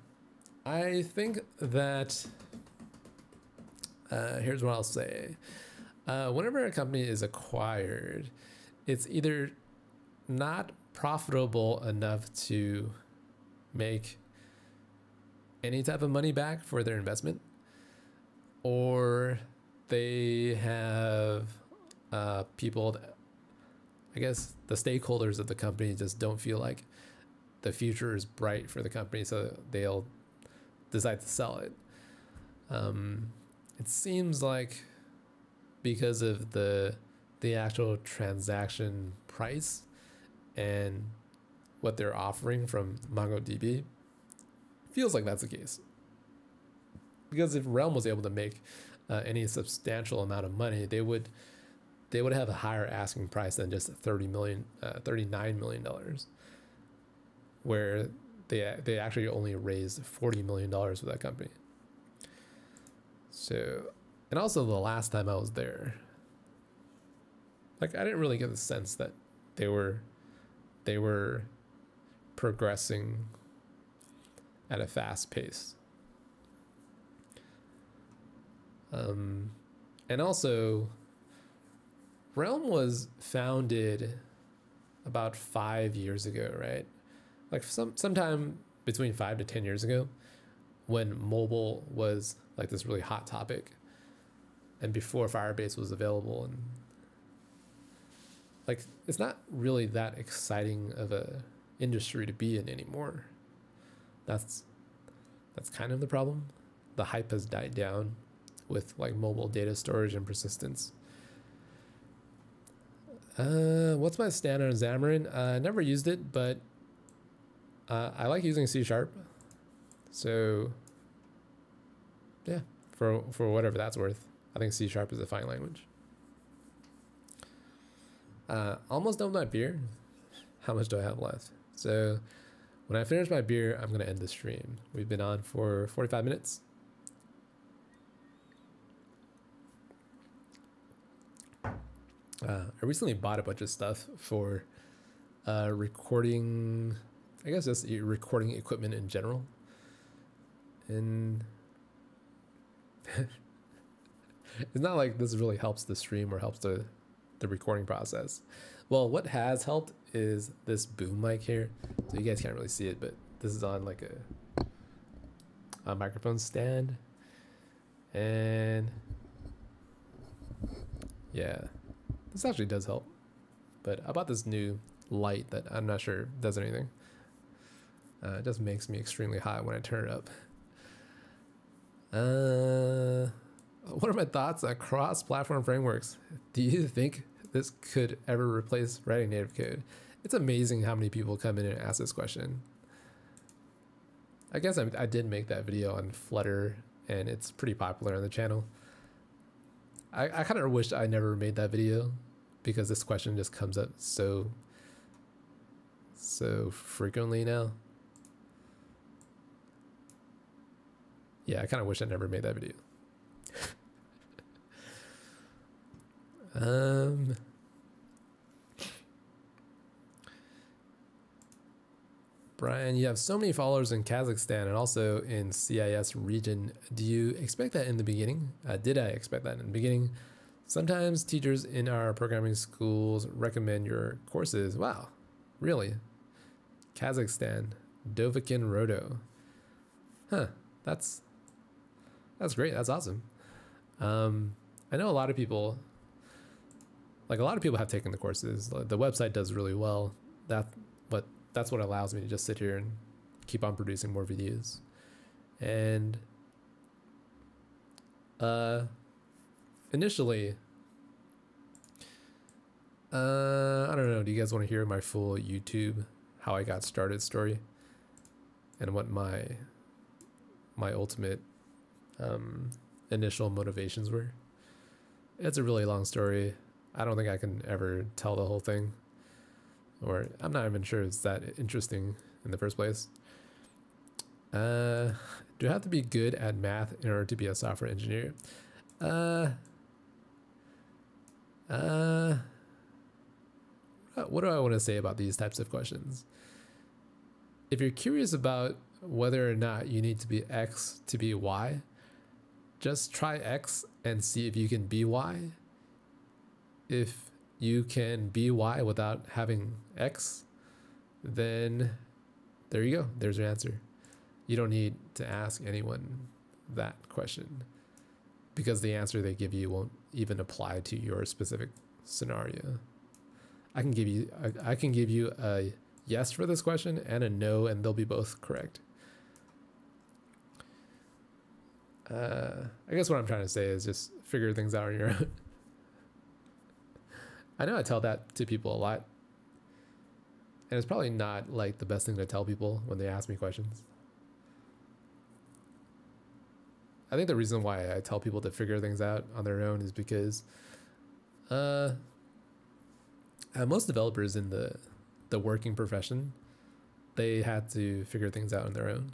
I think that uh, here's what I'll say. Uh, whenever a company is acquired, it's either not profitable enough to make any type of money back for their investment, or they have uh, people that, I guess the stakeholders of the company just don't feel like the future is bright for the company, so they'll decide to sell it. Um, it seems like because of the the actual transaction price and what they're offering from MongoDB, feels like that's the case. Because if Realm was able to make uh, any substantial amount of money, they would they would have a higher asking price than just 30 million, uh, 39 million dollars, where they they actually only raised 40 million dollars for that company. So, and also the last time I was there, like I didn't really get the sense that they were they were progressing at a fast pace. Um, and also, Realm was founded about five years ago, right? Like some sometime between five to ten years ago, when mobile was like this really hot topic, and before Firebase was available, and like it's not really that exciting of a industry to be in anymore. That's that's kind of the problem. The hype has died down with like mobile data storage and persistence. Uh, what's my stand on Xamarin? Uh, I never used it, but uh, I like using C sharp. So yeah, for for whatever that's worth, I think C sharp is a fine language. Uh, almost done with my beer. How much do I have left? So when I finish my beer, I'm gonna end the stream. We've been on for 45 minutes. Uh, I recently bought a bunch of stuff for uh, recording, I guess just recording equipment in general. And it's not like this really helps the stream or helps the, the recording process. Well, what has helped is this boom mic here. So you guys can't really see it, but this is on like a, a microphone stand. And yeah. This actually does help. But I bought this new light that I'm not sure does anything. Uh, it just makes me extremely hot when I turn it up. Uh, what are my thoughts on cross-platform frameworks? Do you think this could ever replace writing native code? It's amazing how many people come in and ask this question. I guess I, I did make that video on Flutter, and it's pretty popular on the channel. I, I kind of wish I never made that video because this question just comes up so so frequently now. Yeah, I kind of wish I never made that video. um Brian, you have so many followers in Kazakhstan and also in CIS region. Do you expect that in the beginning? Uh, did I expect that in the beginning? Sometimes teachers in our programming schools recommend your courses. Wow, really? Kazakhstan, Dovhikin Roto. Huh, that's that's great. That's awesome. Um, I know a lot of people, like a lot of people have taken the courses. The website does really well. That, but that's what allows me to just sit here and keep on producing more videos. And uh, initially, uh, I don't know. Do you guys want to hear my full YouTube how I got started story and what my my ultimate um, initial motivations were? It's a really long story. I don't think I can ever tell the whole thing, or I'm not even sure it's that interesting in the first place. Uh, do I have to be good at math in order to be a software engineer? Uh, uh, what do I want to say about these types of questions? If you're curious about whether or not you need to be X to be Y, just try X and see if you can be Y. If you can be Y without having X, then there you go. There's your answer. You don't need to ask anyone that question because the answer they give you won't even apply to your specific scenario. I can give you I, I can give you a yes for this question and a no, and they'll be both correct. Uh, I guess what I'm trying to say is just figure things out on your own. I know I tell that to people a lot. And it's probably not like the best thing to tell people when they ask me questions. I think the reason why I tell people to figure things out on their own is because uh, uh, most developers in the the working profession, they had to figure things out on their own,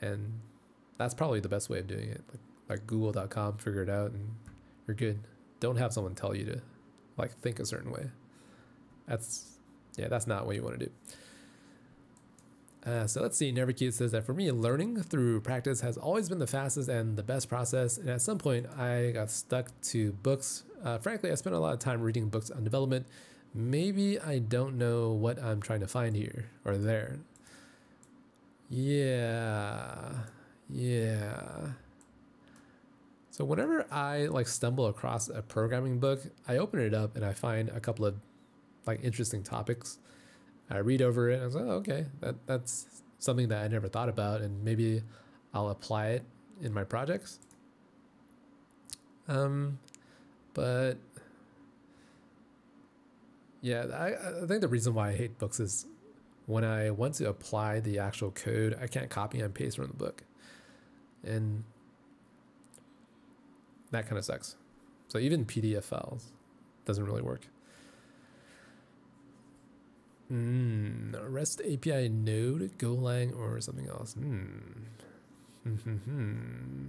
and that's probably the best way of doing it. Like like Google.com, figure it out, and you're good. Don't have someone tell you to like think a certain way. That's yeah, that's not what you want to do. Uh, so let's see. Never Cute says that for me, learning through practice has always been the fastest and the best process. And at some point, I got stuck to books. Uh, frankly, I spent a lot of time reading books on development. Maybe I don't know what I'm trying to find here or there. Yeah, yeah. So whenever I like stumble across a programming book, I open it up and I find a couple of like interesting topics. I read over it and I was like, oh, okay, that that's something that I never thought about, and maybe I'll apply it in my projects. Um, but yeah, I, I think the reason why I hate books is when I want to apply the actual code, I can't copy and paste from the book. And that kind of sucks. So even PDF files doesn't really work. Mm, REST API node, Golang, or something else. Hmm. hmm.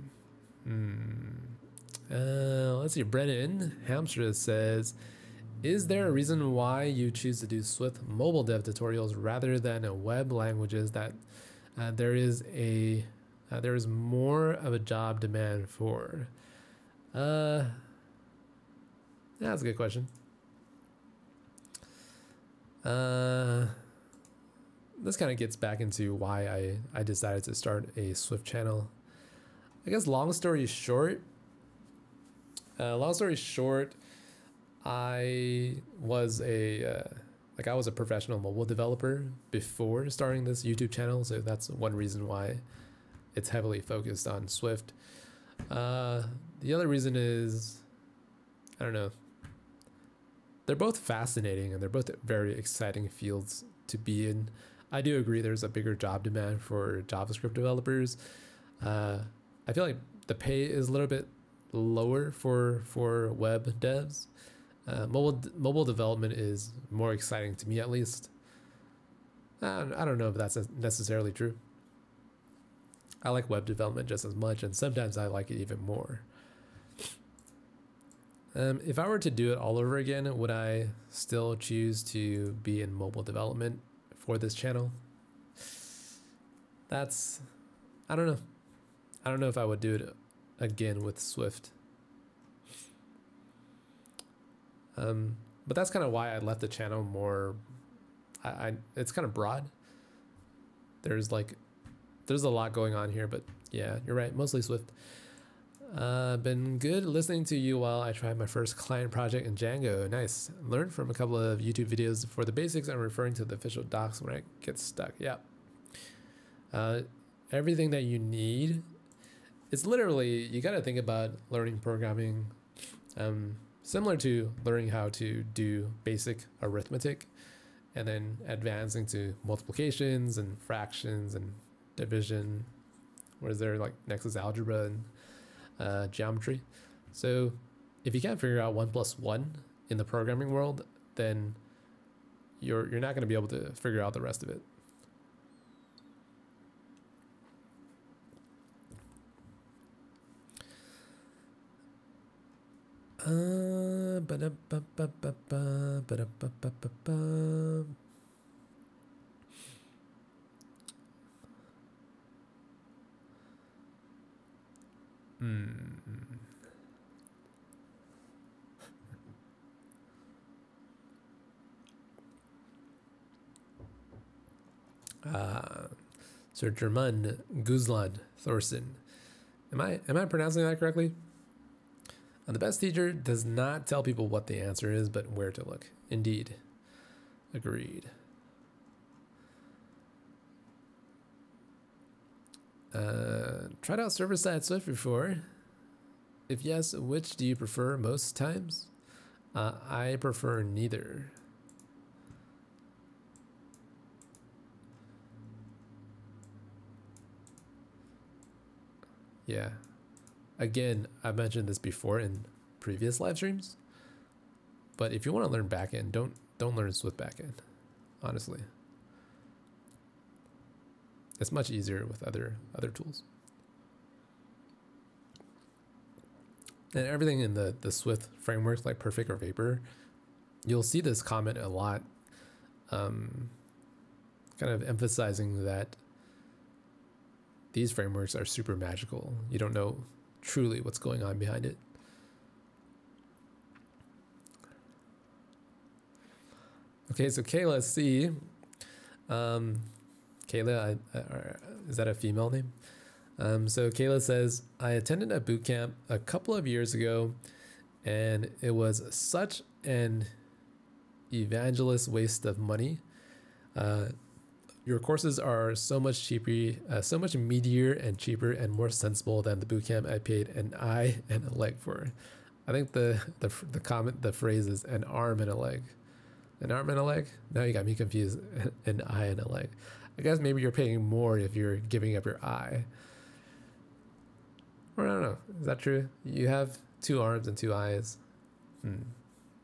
Uh, let's see. Brennan Hamster says, "Is there a reason why you choose to do Swift mobile dev tutorials rather than a web languages that uh, there is a uh, there is more of a job demand for?" Uh, that's a good question. Uh, this kind of gets back into why I, I decided to start a Swift channel. I guess long story short, uh, long story short, I was a uh, like I was a professional mobile developer before starting this YouTube channel, so that's one reason why it's heavily focused on Swift. Uh, the other reason is I don't know they're both fascinating and they're both very exciting fields to be in. I do agree there's a bigger job demand for JavaScript developers. Uh, I feel like the pay is a little bit lower for for web devs. Uh, mobile mobile development is more exciting to me at least. I, I don't know if that's necessarily true. I like web development just as much, and sometimes I like it even more. Um, if I were to do it all over again, would I still choose to be in mobile development for this channel? That's, I don't know. I don't know if I would do it again with Swift. Um, but that's kind of why I left the channel more. I, I it's kind of broad. There's like, there's a lot going on here, but yeah, you're right. Mostly Swift. Uh, been good listening to you while I tried my first client project in Django. Nice. Learned from a couple of YouTube videos for the basics. I'm referring to the official docs when I get stuck. Yeah. Uh, everything that you need. It's literally, you got to think about learning programming um, similar to learning how to do basic arithmetic and then advancing to multiplications and fractions and division. What is there like Nexus algebra and uh, geometry. So if you can't figure out one plus one in the programming world, then you're you're not going to be able to figure out the rest of it. Uh, Hmm. Uh, Sir German Guzlan Thorson. Am I am I pronouncing that correctly? Uh, the best teacher does not tell people what the answer is, but where to look. Indeed. Agreed. Uh, tried out server side Swift before. If yes, which do you prefer most times? Uh, I prefer neither. Yeah. Again, I mentioned this before in previous live streams. But if you want to learn backend, don't don't learn Swift backend. Honestly. It's much easier with other other tools. And everything in the the Swift frameworks like Perfect or Vapor, you'll see this comment a lot. Um, kind of emphasizing that these frameworks are super magical. You don't know truly what's going on behind it. Okay, so Kayla C. Um, Kayla, I, is that a female name? Um, so Kayla says, I attended a boot camp a couple of years ago, and it was such an evangelist waste of money. Uh, your courses are so much cheaper, uh, so much meatier and cheaper and more sensible than the bootcamp I paid an eye and a leg for. I think the the the comment the phrase is an arm and a leg, an arm and a leg. Now you got me confused. An eye and a leg. I guess maybe you're paying more if you're giving up your eye. Or I don't know. Is that true? You have two arms and two eyes. Hmm.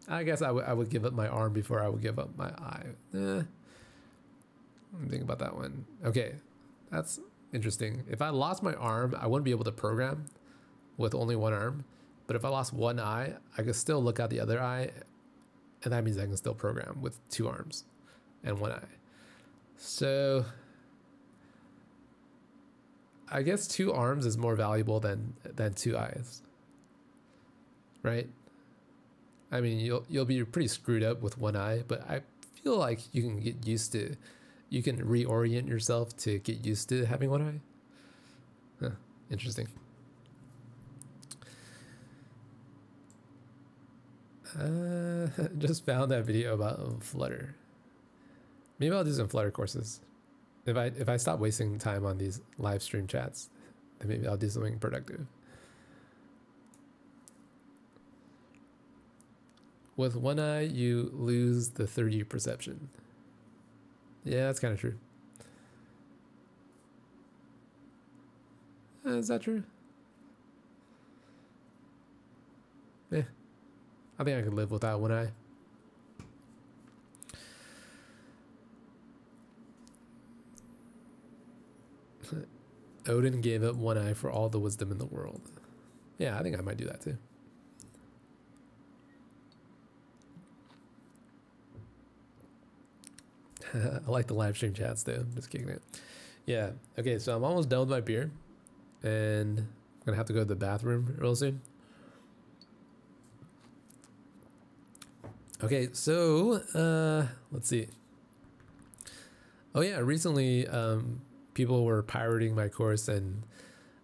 I guess I would I would give up my arm before I would give up my eye. Eh. Think about that one. Okay, that's interesting. If I lost my arm, I wouldn't be able to program with only one arm. But if I lost one eye, I could still look out the other eye, and that means I can still program with two arms and one eye. So I guess two arms is more valuable than than two eyes. Right? I mean, you'll you'll be pretty screwed up with one eye, but I feel like you can get used to you can reorient yourself to get used to having one eye. Huh, interesting. Uh, just found that video about Flutter. Maybe I'll do some Flutter courses. If I if I stop wasting time on these live stream chats, then maybe I'll do something productive. With one eye, you lose the 3D perception. Yeah, that's kind of true. Uh, is that true? Yeah. I think I could live without one eye. Odin gave up one eye for all the wisdom in the world. Yeah, I think I might do that too. I like the live stream chats too. Just kicking it. Yeah. Okay, so I'm almost done with my beer, and I'm gonna have to go to the bathroom real soon. Okay, so uh, let's see. Oh yeah, recently um, people were pirating my course, and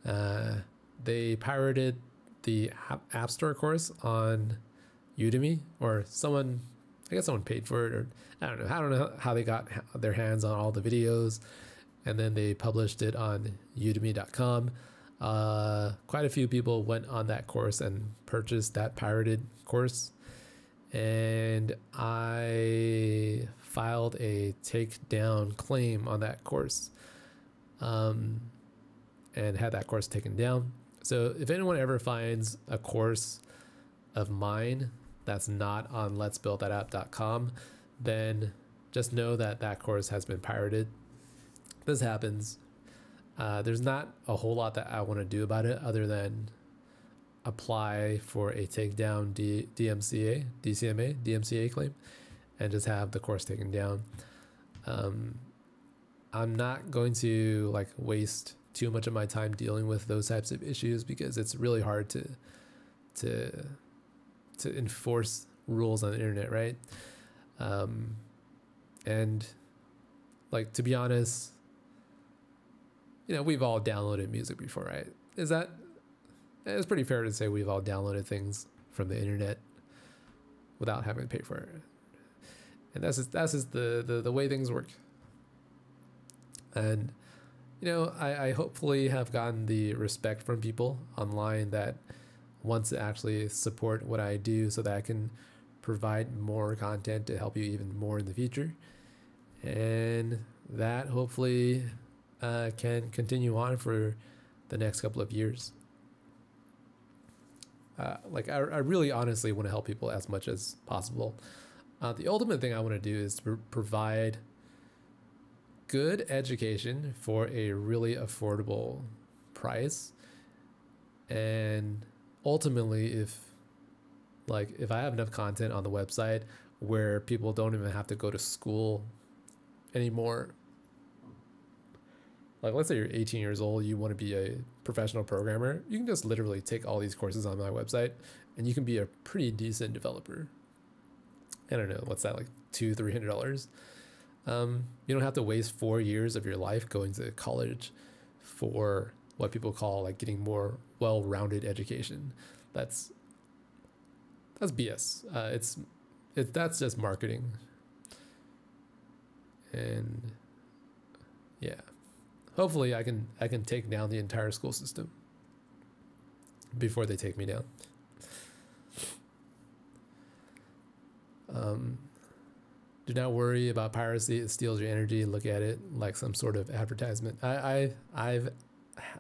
uh, they pirated the App Store course on Udemy, or someone I guess someone paid for it, or I don't know. I don't know how they got their hands on all the videos, and then they published it on Udemy.com. Uh, quite a few people went on that course and purchased that pirated course, and I filed a takedown claim on that course, um, and had that course taken down. So if anyone ever finds a course of mine that's not on let's build that app.com, then just know that that course has been pirated. This happens. Uh, there's not a whole lot that I want to do about it other than apply for a takedown D- DMCA, DCMA, DMCA claim, and just have the course taken down. Um, I'm not going to like waste too much of my time dealing with those types of issues because it's really hard to to to enforce rules on the internet, right? Um, and like to be honest, you know, we've all downloaded music before, right? Is that it's pretty fair to say we've all downloaded things from the internet without having to pay for it. And that's just, that's just the, the the way things work. And you know, I, I hopefully have gotten the respect from people online that wants to actually support what I do so that I can provide more content to help you even more in the future. And that hopefully uh, can continue on for the next couple of years. Uh, like, I, I really honestly want to help people as much as possible. Uh, the ultimate thing I want to do is to provide good education for a really affordable price and ultimately if like if I have enough content on the website where people don't even have to go to school anymore Like, let's say you're 18 years old, you want to be a professional programmer, you can just literally take all these courses on my website and you can be a pretty decent developer. I don't know, what's that, like two, three hundred dollars? Um, you don't have to waste four years of your life going to college for what people call like getting more well-rounded education. That's that's BS. Uh, it's it, that's just marketing. And yeah, hopefully I can I can take down the entire school system before they take me down. Um, do not worry about piracy. It steals your energy. Look at it like some sort of advertisement. I, I I've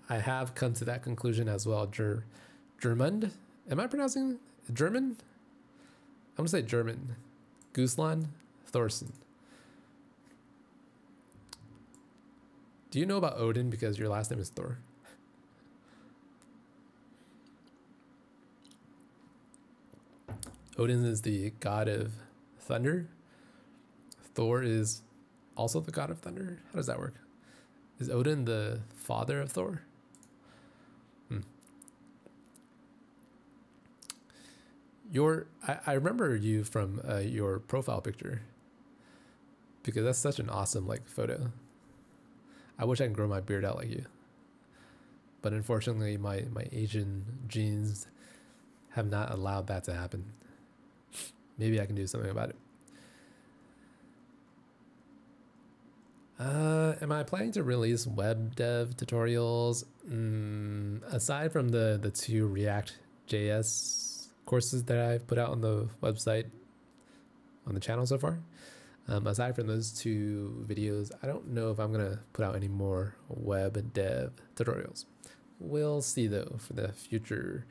I have come to that conclusion as well. Ger, German? Am I pronouncing German? I'm gonna say German. Gooseland Thorson. Do you know about Odin because your last name is Thor? Odin is the god of thunder. Thor is also the god of thunder. How does that work? Is Odin the father of Thor? Hmm. Your, I, I remember you from uh, your profile picture because that's such an awesome like photo. I wish I could grow my beard out like you, but unfortunately, my my Asian genes have not allowed that to happen. Maybe I can do something about it. Uh, am I planning to release web dev tutorials? Mm, aside from the, the two React JS courses that I've put out on the website on the channel so far, um, aside from those two videos, I don't know if I'm to put out any more web dev tutorials. We'll see though for the future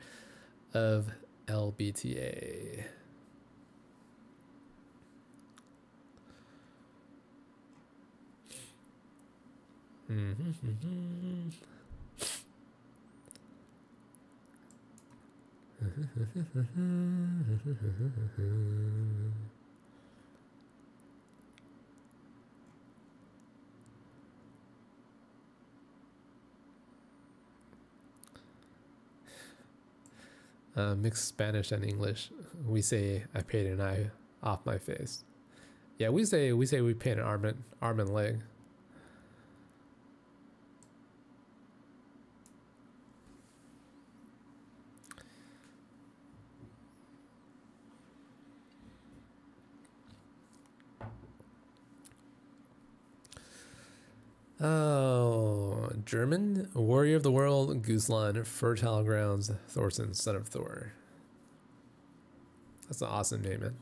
of LBTA. Mm-hmm. uh, mixed Spanish and English. We say I paid an eye off my face. Yeah, we say we say we paint an arm and arm and leg. Oh, German warrior of the world, Gooseland, fertile grounds, Thorson, son of Thor. That's an awesome name, man.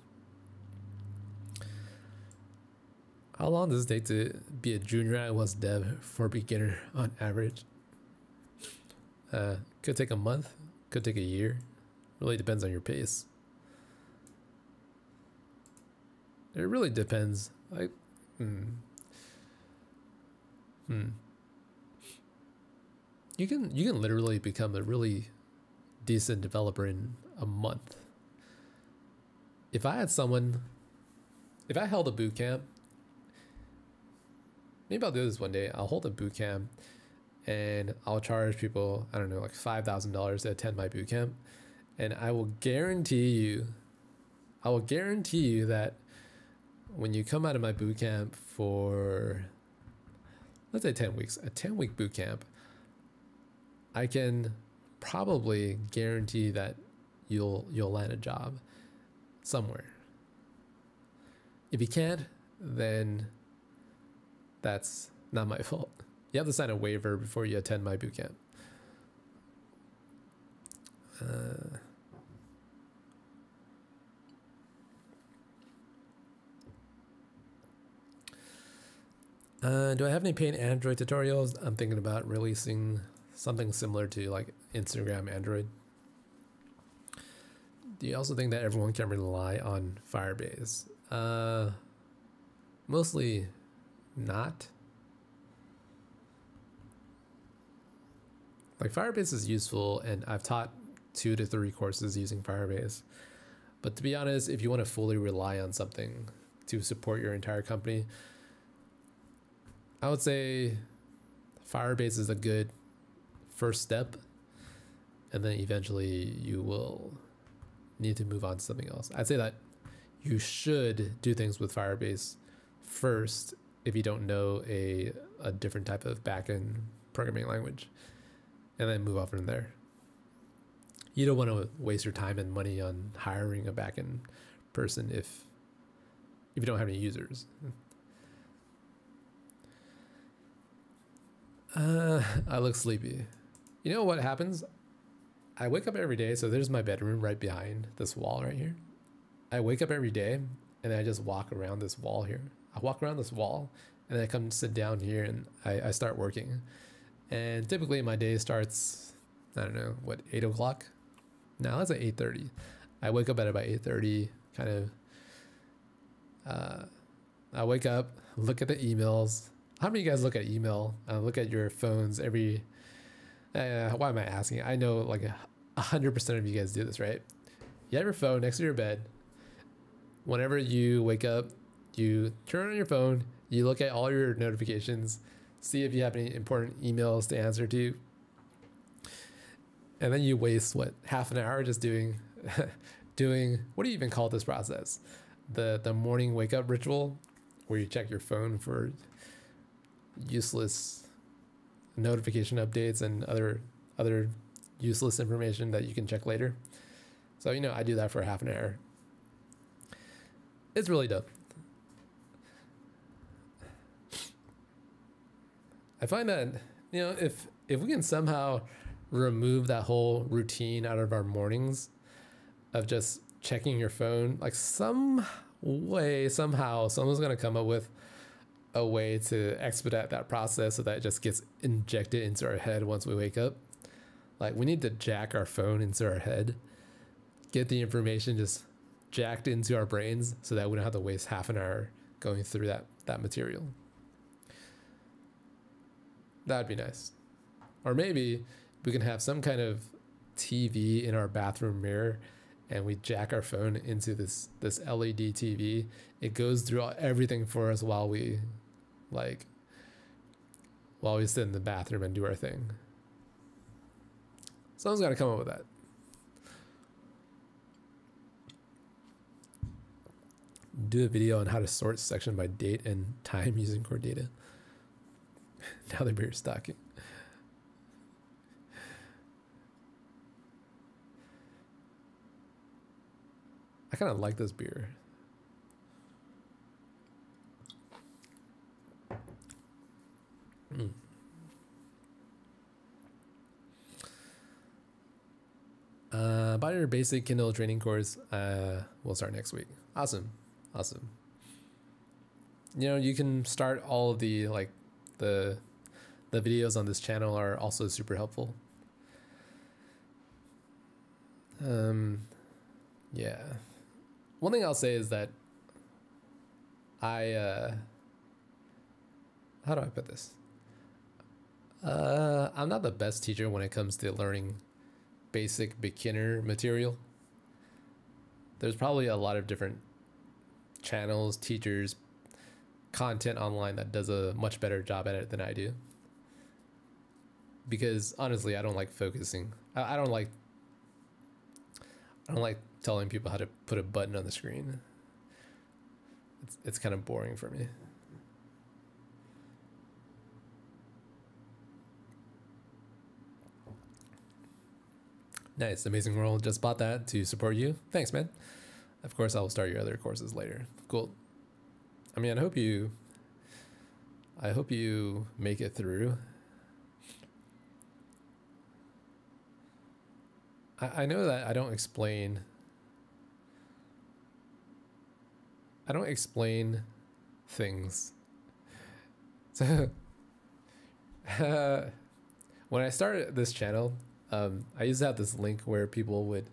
How long does it take to be a junior iOS dev for beginner on average? Uh, could take a month, could take a year. Really depends on your pace. It really depends. Like, hmm. Hmm. You can you can literally become a really decent developer in a month. If I had someone, if I held a boot camp, maybe I'll do this one day. I'll hold a boot camp, and I'll charge people I don't know like five thousand dollars to attend my boot camp, and I will guarantee you, I will guarantee you that when you come out of my boot camp for let's say 10 weeks, a 10 week boot camp, I can probably guarantee that you'll you'll land a job somewhere. If you can't, then that's not my fault. You have to sign a waiver before you attend my boot camp. Uh, Uh, do I have any paint Android tutorials? I'm thinking about releasing something similar to like Instagram Android. Do you also think that everyone can rely on Firebase? Uh, mostly not. Like Firebase is useful and I've taught two to three courses using Firebase. But to be honest, if you want to fully rely on something to support your entire company, I would say Firebase is a good first step, and then eventually you will need to move on to something else. I'd say that you should do things with Firebase first if you don't know a, a different type of backend programming language, and then move on from there. You don't want to waste your time and money on hiring a backend person if if you don't have any users. Uh, I look sleepy. You know what happens? I wake up every day. So there's my bedroom right behind this wall right here. I wake up every day and I just walk around this wall here. I walk around this wall and I come sit down here and I, I start working. And typically my day starts, I don't know, what, 8 o'clock? Now it's at 8.30. I wake up at about 8.30, kind of, uh, I wake up, look at the emails. How many of you guys look at email? Uh, look at your phones every, uh, why am I asking? I know like hundred percent of you guys do this, right? You have your phone next to your bed. Whenever you wake up, you turn on your phone, you look at all your notifications, see if you have any important emails to answer to. And then you waste what half an hour just doing doing what do you even call this process? The the morning wake up ritual where you check your phone for useless notification updates and other other useless information that you can check later. So you know, I do that for half an hour. It's really dumb. I find that you know if if we can somehow remove that whole routine out of our mornings of just checking your phone, like some way somehow someone's gonna come up with a way to expedite that process so that it just gets injected into our head once we wake up. Like we need to jack our phone into our head, get the information just jacked into our brains so that we don't have to waste half an hour going through that that material. That'd be nice. Or maybe we can have some kind of TV in our bathroom mirror and we jack our phone into this this LED TV. It goes through everything for us while we like while we sit in the bathroom and do our thing. Someone's got to come up with that. Do a video on how to sort section by date and time using core data. now the beer stocking. I kind of like this beer. Mm. Uh, buy your basic Kindle training course. Uh, we'll start next week. Awesome, awesome. You know, you can start all of the like the the videos on this channel are also super helpful. Um, yeah. One thing I'll say is that I uh, how do I put this? Uh, I'm not the best teacher when it comes to learning basic beginner material. There's probably a lot of different channels, teachers, content online that does a much better job at it than I do. Because honestly, I don't like focusing. I, I don't like. I don't like telling people how to put a button on the screen. It's it's kind of boring for me. Nice, Amazing World just bought that to support you. Thanks, man. Of course, I will start your other courses later. Cool. I mean, I hope you. I hope you make it through. I, I know that I don't explain. I don't explain things. So, uh, when I started this channel, um, I used to have this link where people would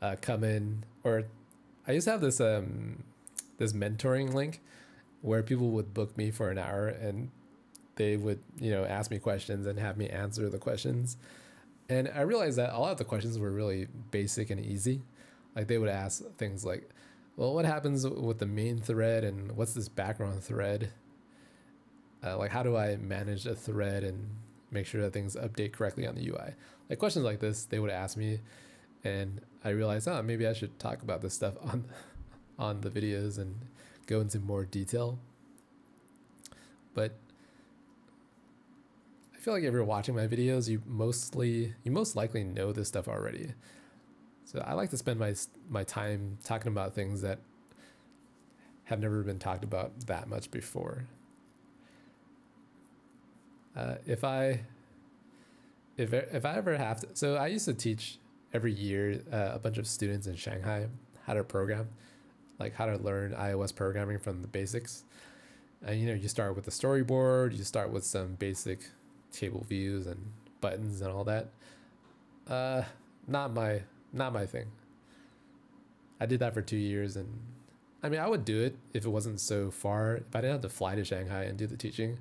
uh, come in, or I used to have this um, this mentoring link where people would book me for an hour and they would you know ask me questions and have me answer the questions. And I realized that a lot of the questions were really basic and easy. Like they would ask things like, "Well, what happens with the main thread and what's this background thread?" Uh, like how do I manage a thread and make sure that things update correctly on the UI. Like questions like this, they would ask me, and I realized, oh, maybe I should talk about this stuff on on the videos and go into more detail. But I feel like if you're watching my videos, you mostly you most likely know this stuff already. So I like to spend my my time talking about things that have never been talked about that much before. Uh, if I if if I ever have to, so I used to teach every year uh, a bunch of students in Shanghai how to program, like how to learn iOS programming from the basics. And you know, you start with the storyboard, you start with some basic table views and buttons and all that. Uh, not my not my thing. I did that for two years, and I mean, I would do it if it wasn't so far. If I didn't have to fly to Shanghai and do the teaching,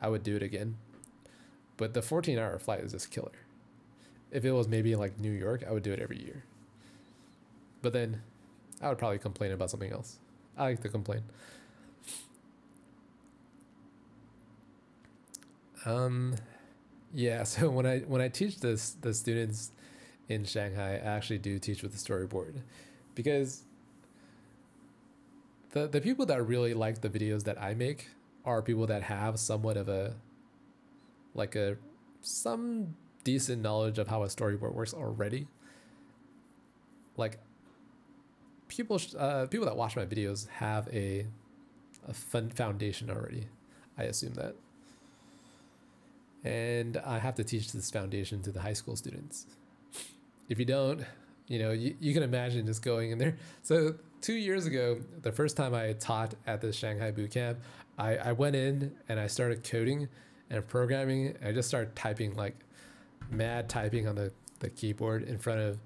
I would do it again. But the 14 hour flight is just killer. If it was maybe like New York, I would do it every year. But then I would probably complain about something else. I like to complain. Um, yeah. So when I when I teach this the students in Shanghai, I actually do teach with the storyboard, because the the people that really like the videos that I make are people that have somewhat of a like a some decent knowledge of how a storyboard works already. Like people uh, people that watch my videos have a a fun foundation already. I assume that and I have to teach this foundation to the high school students. If you don't, you know, you, you can imagine just going in there. So two years ago, the first time I taught at the Shanghai boot camp, I, I went in and I started coding and programming. I just started typing like mad typing on the, the keyboard in front of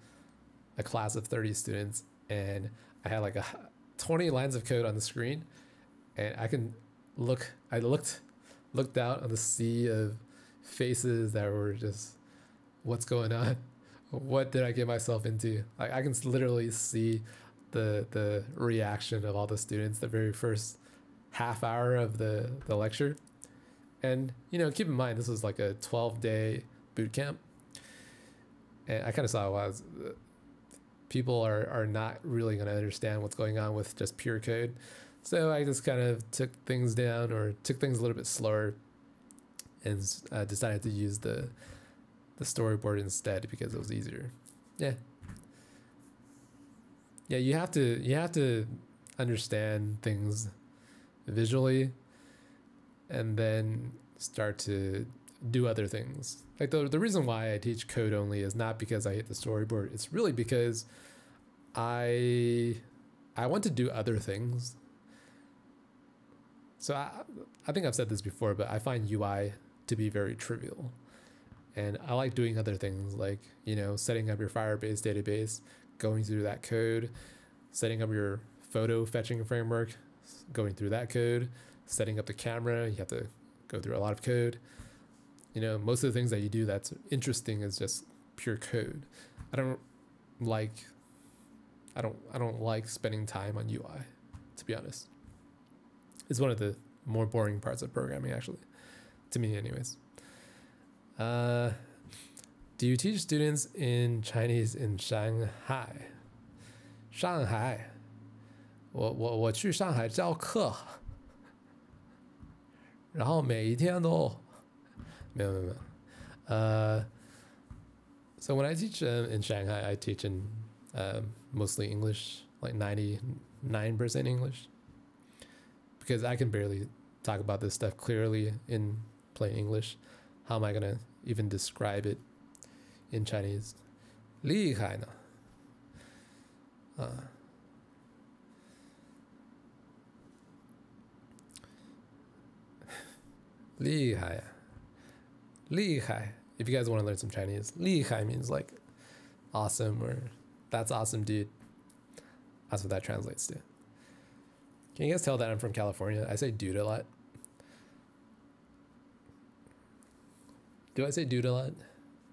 a class of 30 students. And I had like a 20 lines of code on the screen and I can look, I looked, looked out on the sea of faces that were just, what's going on? What did I get myself into? Like I can literally see the the reaction of all the students the very first half hour of the the lecture. And you know, keep in mind this was like a 12 day boot camp. And I kind of saw was people are are not really going to understand what's going on with just pure code. So I just kind of took things down or took things a little bit slower and uh, decided to use the the storyboard instead because it was easier. Yeah. Yeah, you have to you have to understand things visually and then start to do other things. Like the the reason why I teach code only is not because I hate the storyboard. It's really because I I want to do other things. So I I think I've said this before, but I find UI to be very trivial. And I like doing other things like, you know, setting up your Firebase database, going through that code, setting up your photo fetching framework, going through that code, setting up the camera, you have to go through a lot of code. You know, most of the things that you do that's interesting is just pure code. I don't like I don't I don't like spending time on UI, to be honest. It's one of the more boring parts of programming actually to me, anyways. Uh, do you teach students in Chinese in Shanghai? Shanghai，我我我去上海教课， 然后每一天都没有没有没有，呃。So when I teach uh, in Shanghai, I teach in uh, mostly English, like 99% English, because I can barely talk about this stuff clearly in plain English. How am I gonna even describe it in Chinese? 厉害呢？啊。 Lihai. If you guys want to learn some Chinese, Lihai means like awesome or that's awesome, dude. That's what that translates to. Can you guys tell that I'm from California? I say dude a lot. Do I say dude a lot?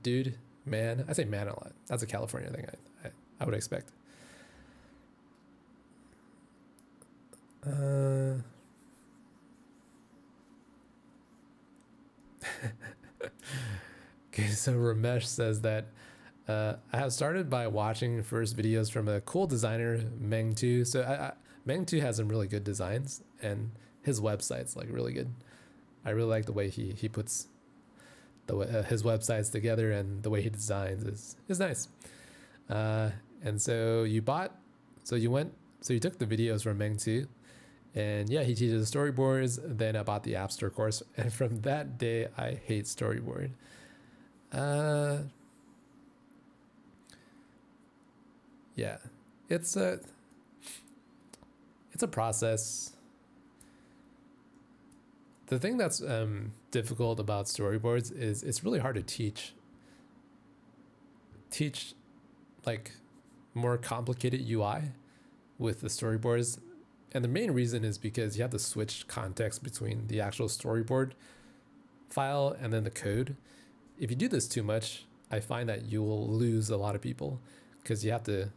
Dude, man. I say man a lot. That's a California thing I, I, I would expect. Uh, Okay, so Ramesh says that uh, I have started by watching first videos from a cool designer, Meng To. So I, I, Meng To has some really good designs, and his website's like really good. I really like the way he he puts the uh, his websites together and the way he designs is is nice. Uh, and so you bought, so you went, so you took the videos from Meng To, and yeah, he teaches storyboards. Then I bought the App Store course, and from that day, I hate storyboard. Uh, yeah, it's a it's a process. The thing that's um, difficult about storyboards is it's really hard to teach. Teach like more complicated UI with the storyboards. And the main reason is because you have to switch context between the actual storyboard file and then the code. If you do this too much, I find that you will lose a lot of people because you have to,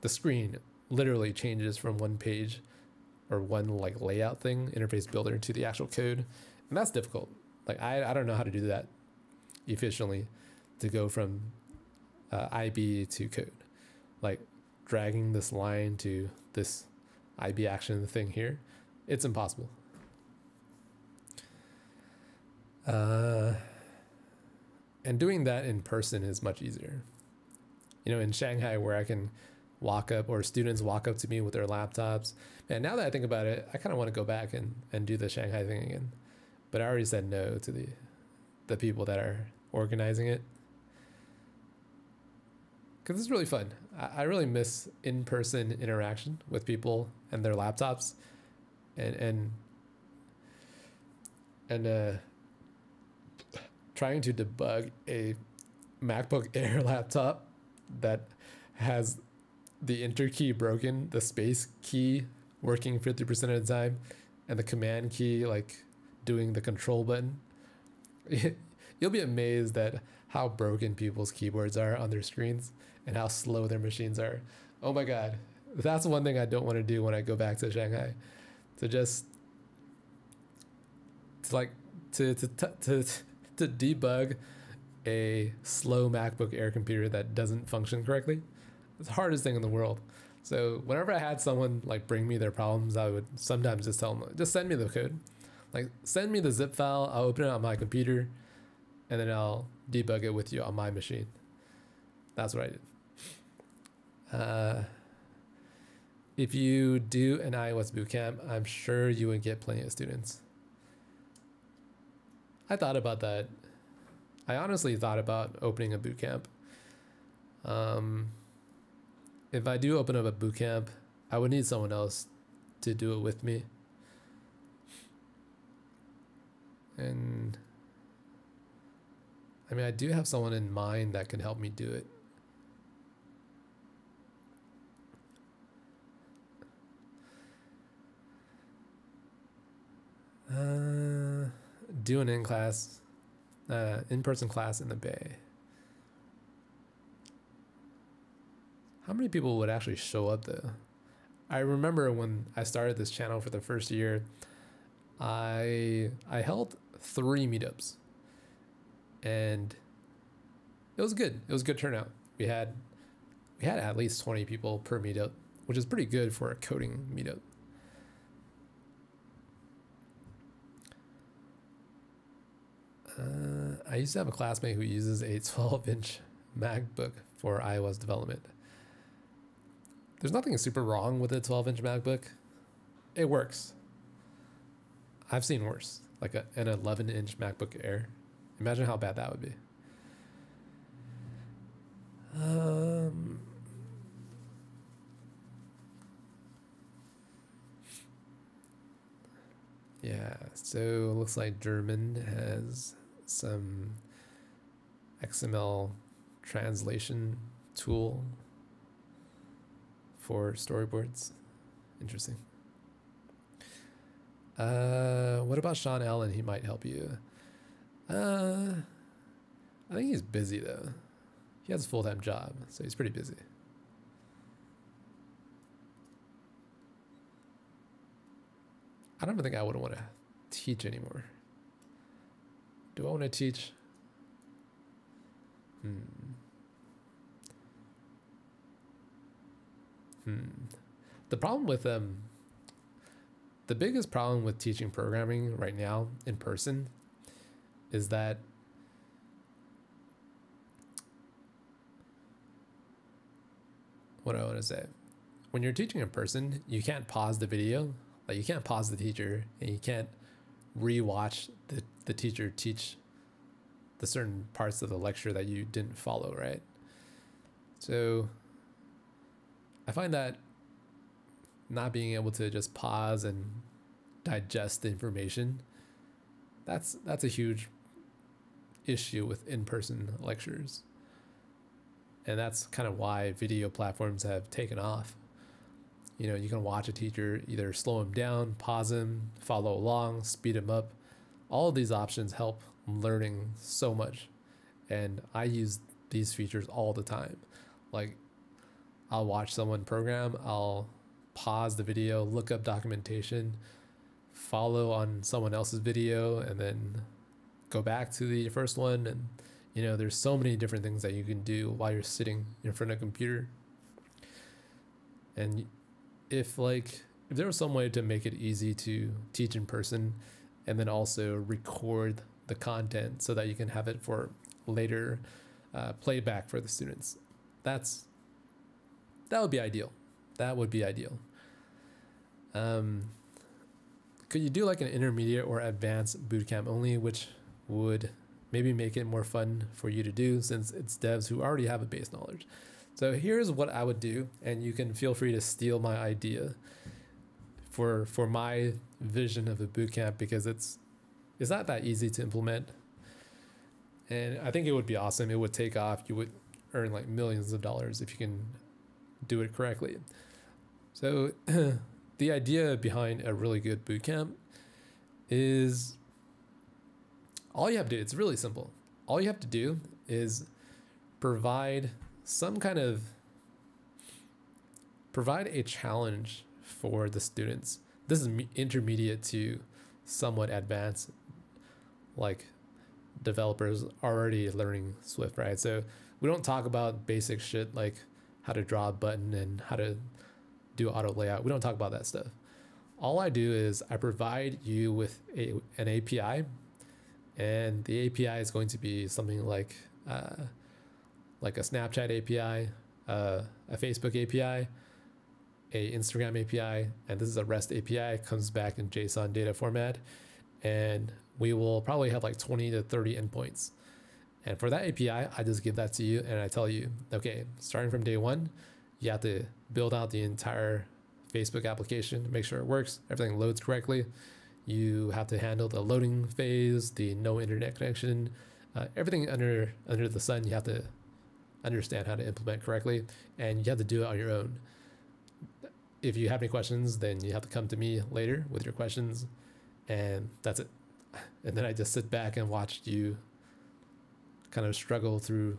the screen literally changes from one page or one like layout thing, interface builder to the actual code. And that's difficult. Like I, I don't know how to do that efficiently to go from uh, IB to code. Like dragging this line to this IB action thing here, it's impossible. Uh, and doing that in person is much easier. You know, in Shanghai, where I can walk up or students walk up to me with their laptops. And now that I think about it, I kind of want to go back and, and do the Shanghai thing again. But I already said no to the the people that are organizing it. Because it's really fun. I, really miss in-person interaction with people and their laptops and and and uh trying to debug a MacBook Air laptop that has the enter key broken, the space key working 50% of the time, and the command key like doing the control button. You'll be amazed at how broken people's keyboards are on their screens and how slow their machines are. Oh my god. That's one thing I don't want to do when I go back to Shanghai. To just to like to to to to debug a slow MacBook Air computer that doesn't function correctly. It's the hardest thing in the world. So whenever I had someone like bring me their problems, I would sometimes just tell them, just send me the code. Like send me the zip file. I'll open it on my computer, and then I'll debug it with you on my machine. That's what I did. Uh, if you do an iOS bootcamp, I'm sure you would get plenty of students. I thought about that. I honestly thought about opening a bootcamp. Um, if I do open up a boot camp, I would need someone else to do it with me. And I mean, I do have someone in mind that can help me do it. Uh, do an in class, uh, in person class in the Bay. How many people would actually show up though? I remember when I started this channel for the first year, I I held three meetups, and it was good. It was good turnout. We had we had at least twenty people per meetup, which is pretty good for a coding meetup. Uh, I used to have a classmate who uses a 12 inch MacBook for iOS development. There's nothing super wrong with a 12 inch MacBook. It works. I've seen worse, like a, an 11 inch MacBook Air. Imagine how bad that would be. Um, yeah, so it looks like German has some XML translation tool for storyboards. Interesting. Uh, what about Sean Allen? He might help you. Uh, I think he's busy though. He has a full time job, so he's pretty busy. I don't think I would want to teach anymore. Do I want to teach? Hmm. Hmm. The problem with um the biggest problem with teaching programming right now in person is that what I want to say? When you're teaching in person, you can't pause the video. Like you can't pause the teacher and you can't rewatch the, the teacher teach the certain parts of the lecture that you didn't follow, right? So I find that not being able to just pause and digest the information that's that's a huge issue with in-person lectures and that's kind of why video platforms have taken off you know you can watch a teacher either slow him down pause him follow along speed him up all of these options help learning so much. And i use these features all the time. Like i'll watch someone program i'll pause the video look up documentation follow on someone else's video and then go back to the first one. And you know there's so many different things that you can do while you're sitting in front of a computer. And if like if there was some way to make it easy to teach in person and then also record the content so that you can have it for later uh, playback for the students. That's that would be ideal. That would be ideal. Um, could you do like an intermediate or advanced bootcamp only which would maybe make it more fun for you to do since it's devs who already have a base knowledge? So here's what I would do, and you can feel free to steal my idea for for my vision of a bootcamp because it's it's not that easy to implement. And I think it would be awesome. It would take off. You would earn like millions of dollars if you can do it correctly. So the idea behind a really good bootcamp is all you have to do, it's really simple. All you have to do is provide some kind of provide a challenge for the students. This is intermediate to somewhat advanced, like developers already learning Swift, right? So we don't talk about basic shit like how to draw a button and how to do auto layout. We don't talk about that stuff. All I do is I provide you with a, an API, and the API is going to be something like uh, like a Snapchat API, uh, a Facebook API, a Instagram API, and this is a REST API. It comes back in JSON data format, and we will probably have like 20 to 30 endpoints. And for that API, I just give that to you and I tell you, okay, starting from day one, you have to build out the entire Facebook application, make sure it works, everything loads correctly. You have to handle the loading phase, the no internet connection, uh, everything under under the sun. You have to understand how to implement correctly, and you have to do it on your own. If you have any questions, then you have to come to me later with your questions, and that's it. And then I just sit back and watch you kind of struggle through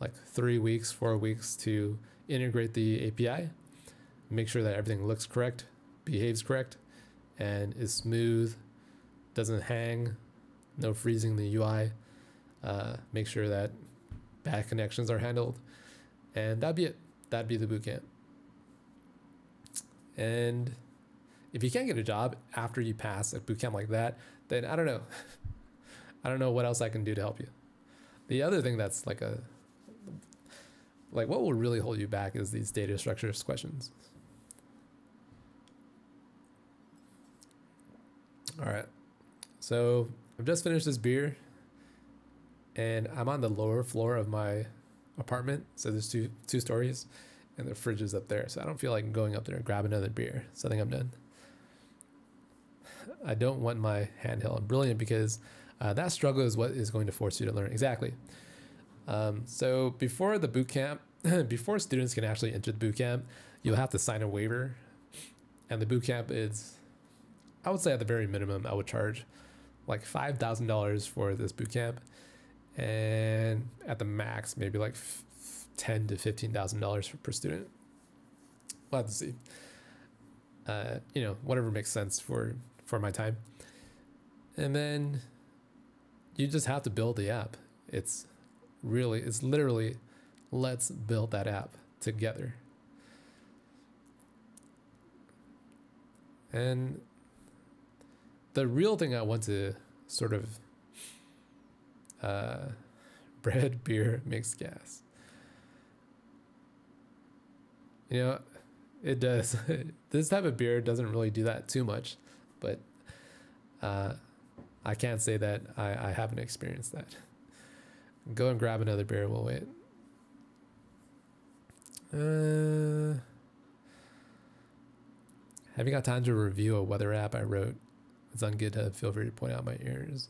like three weeks, four weeks to integrate the API, make sure that everything looks correct, behaves correct, and is smooth, doesn't hang, no freezing the UI. Uh, make sure that bad connections are handled. And that'd be it. That'd be the bootcamp. And if you can't get a job after you pass a bootcamp like that, then I don't know. I don't know what else I can do to help you. The other thing that's like a like what will really hold you back is these data structures questions. All right. So I've just finished this beer and I'm on the lower floor of my apartment. So there's two two stories, and the fridge is up there. So I don't feel like going up there and grab another beer. So I think I'm done. I don't want my handheld. Brilliant because uh, that struggle is what is going to force you to learn exactly. Um, so before the boot camp, before students can actually enter the boot camp, you'll have to sign a waiver, and the boot camp is, I would say at the very minimum, I would charge like five thousand dollars for this boot camp and at the max, maybe like ten to fifteen thousand dollars per student. We'll have to see. Uh, you know, whatever makes sense for for my time. And then you just have to build the app. It's really, it's literally let's build that app together. And the real thing I want to sort of uh, bread, beer, mixed gas. You know, it does. this type of beer doesn't really do that too much, but uh, I can't say that I, I haven't experienced that. Go and grab another beer. We'll wait. Uh, have you got time to review a weather app I wrote? It's on GitHub. Feel free to point out my errors.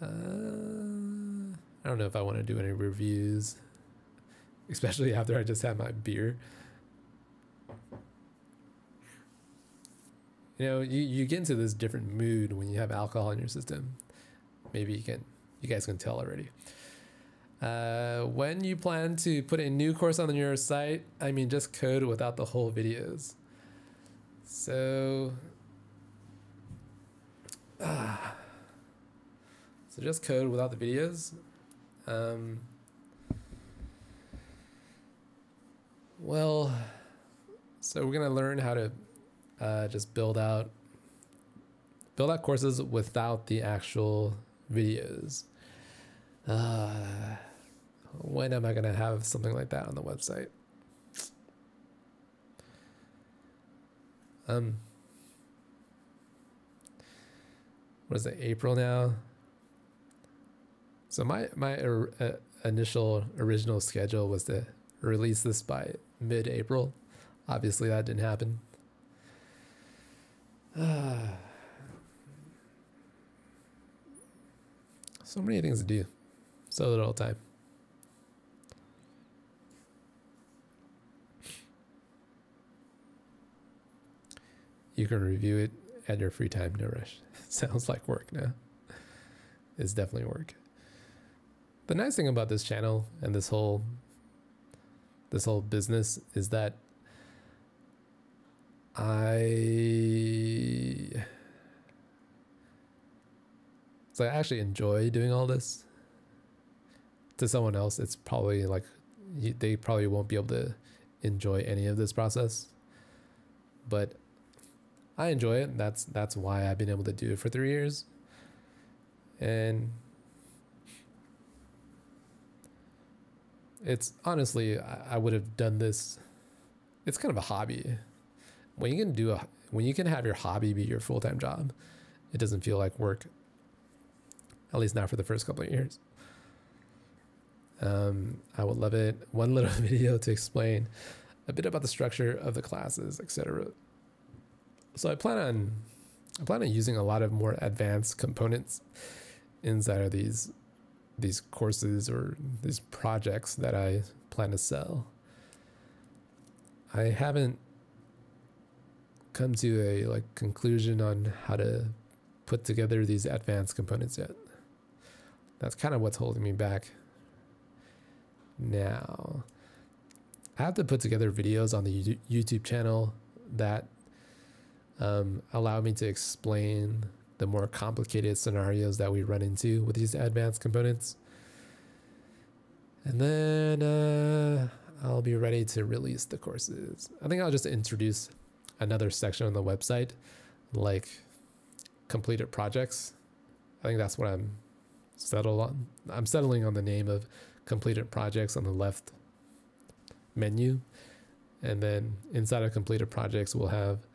Uh, I don't know if I want to do any reviews, especially after I just had my beer. You know, you, you get into this different mood when you have alcohol in your system. Maybe you can, you guys can tell already. Uh, when you plan to put a new course on your site, I mean, just code without the whole videos. So, ah, so just code without the videos. Um, well, so we're gonna learn how to uh, just build out build out courses without the actual videos. Uh, when am I gonna have something like that on the website? Um, what is it? April now. So my my uh, initial original schedule was to release this by mid-April. Obviously, that didn't happen. so many things to do, so little time. You can review it at your free time, no rush. Sounds like work now. It's definitely work. The nice thing about this channel and this whole this whole business is that I so I actually enjoy doing all this. To someone else, it's probably like they probably won't be able to enjoy any of this process. But I enjoy it. That's that's why I've been able to do it for three years. And it's honestly, I, I would have done this. It's kind of a hobby. When you can do a, when you can have your hobby be your full time job, it doesn't feel like work. At least not for the first couple of years. Um, I would love it. One little video to explain a bit about the structure of the classes, etc. So I plan on I plan on using a lot of more advanced components inside of these these courses or these projects that I plan to sell. I haven't come to a like conclusion on how to put together these advanced components yet. That's kind of what's holding me back. Now, I have to put together videos on the YouTube channel that um, allow me to explain the more complicated scenarios that we run into with these advanced components. And then uh, I'll be ready to release the courses. I think I'll just introduce another section on the website, like completed projects. I think that's what I'm settled on. I'm settling on the name of completed projects on the left menu. And then inside of completed projects, we'll have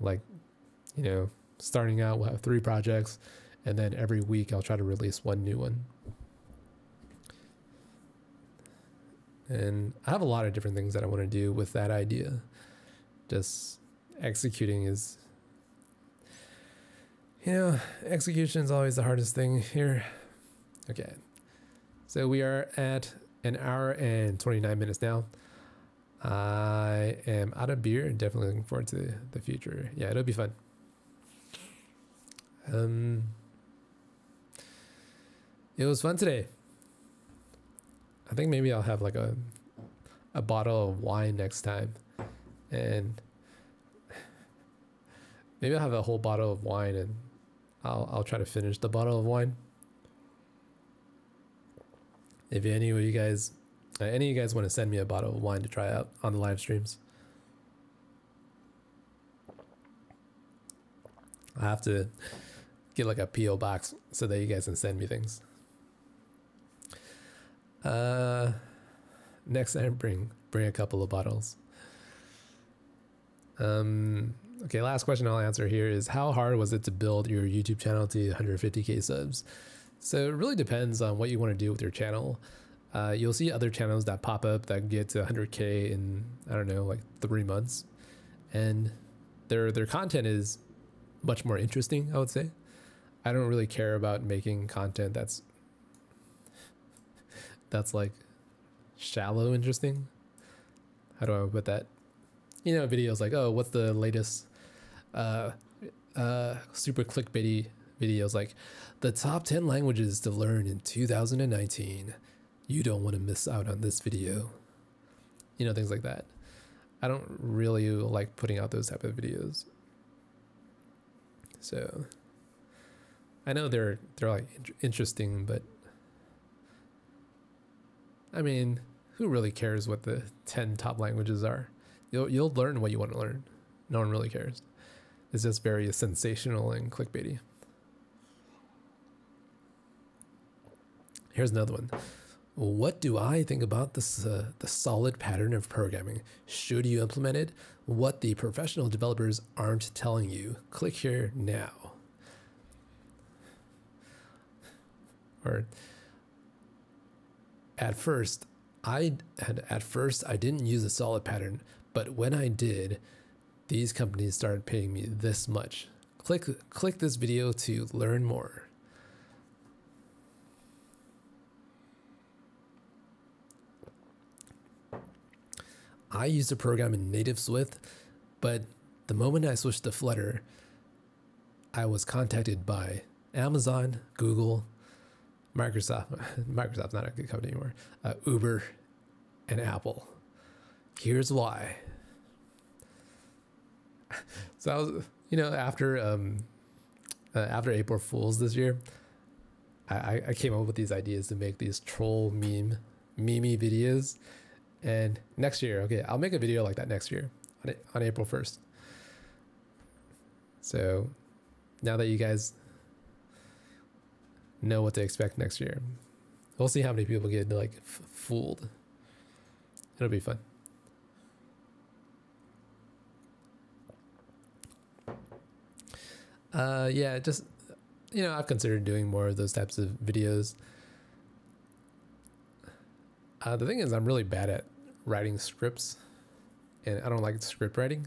like, you know, starting out, we'll have three projects, and then every week I'll try to release one new one. And I have a lot of different things that I want to do with that idea. Just executing is, you know, execution is always the hardest thing here. Okay. So we are at an hour and 29 minutes now. I am out of beer and definitely looking forward to the future. Yeah, it'll be fun. Um, it was fun today. I think maybe I'll have like a a bottle of wine next time, and maybe I'll have a whole bottle of wine and I'll I'll try to finish the bottle of wine. if any of you guys, uh, any of you guys want to send me a bottle of wine to try out on the live streams, I have to get like a PO box so that you guys can send me things. Uh, next time bring bring a couple of bottles. Um, okay, last question I'll answer here is how hard was it to build your YouTube channel to 150k subs? So it really depends on what you want to do with your channel. Uh, you'll see other channels that pop up that get to 100k in I don't know like three months, and their their content is much more interesting. I would say. I don't really care about making content that's that's like shallow interesting. How do I put that? You know, videos like, oh, what's the latest uh uh super clickbaity videos like the top 10 languages to learn in 2019. You don't want to miss out on this video. You know, things like that. I don't really like putting out those type of videos. So I know they're they're like interesting, but I mean, who really cares what the 10 top languages are? You'll you'll learn what you want to learn. No one really cares. It's just very sensational and clickbaity. Here's another one. What do I think about this uh, the solid pattern of programming? Should you implement it? What the professional developers aren't telling you. Click here now. Or at first, I had at first I didn't use a solid pattern, but when I did, these companies started paying me this much. Click click this video to learn more. I used a program in native Swift, but the moment I switched to Flutter, I was contacted by Amazon, Google, Microsoft. Microsoft's not a good company anymore. Uh, Uber, and Apple. Here's why. So I was, you know, after um, uh, after April Fools this year, I, I came up with these ideas to make these troll meme meme videos and next year, okay, I'll make a video like that next year on, on April 1st. So now that you guys know what to expect next year, we'll see how many people get like f- fooled. It'll be fun. Uh, yeah, just you know, I've considered doing more of those types of videos. Uh, the thing is, I'm really bad at writing scripts, and I don't like script writing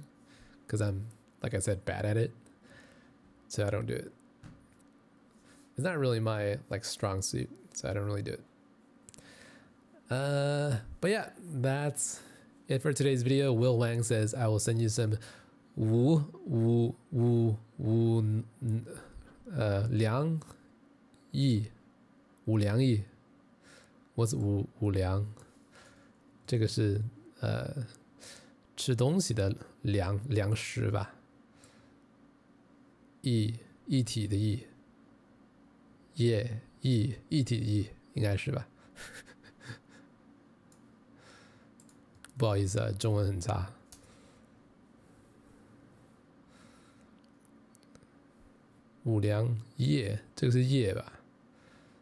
because I'm, like I said, bad at it. So I don't do it. It's not really my like strong suit, so I don't really do it. Uh, but yeah, that's it for today's video. Will Wang says I will send you some wu wu wu wu uh liang yi wu liang yi. What's wu wu liang? 这个是呃吃东西的粮粮食吧，一一体的一， 液一一体液应该是吧？不好意思啊，中文很差。五粮液，这个是液吧？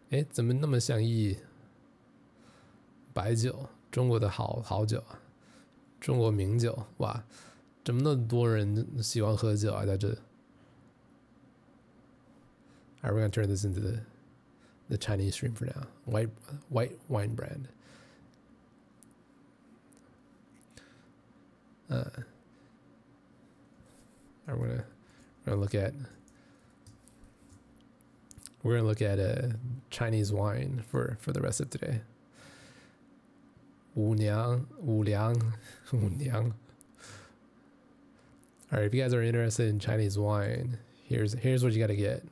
哎，怎么那么像一白酒？中国的好好酒啊，中国名酒哇，怎么那么多人喜欢喝酒啊？在这，Are we gonna turn this into the the Chinese stream for now? White white wine brand. Uh, I'm gonna we're gonna look at we're gonna look at a uh, Chinese wine for for the rest of today. Wu Niang, Wu Liang, Wu Niang. All right, if you guys are interested in Chinese wine, here's here's what you got to get.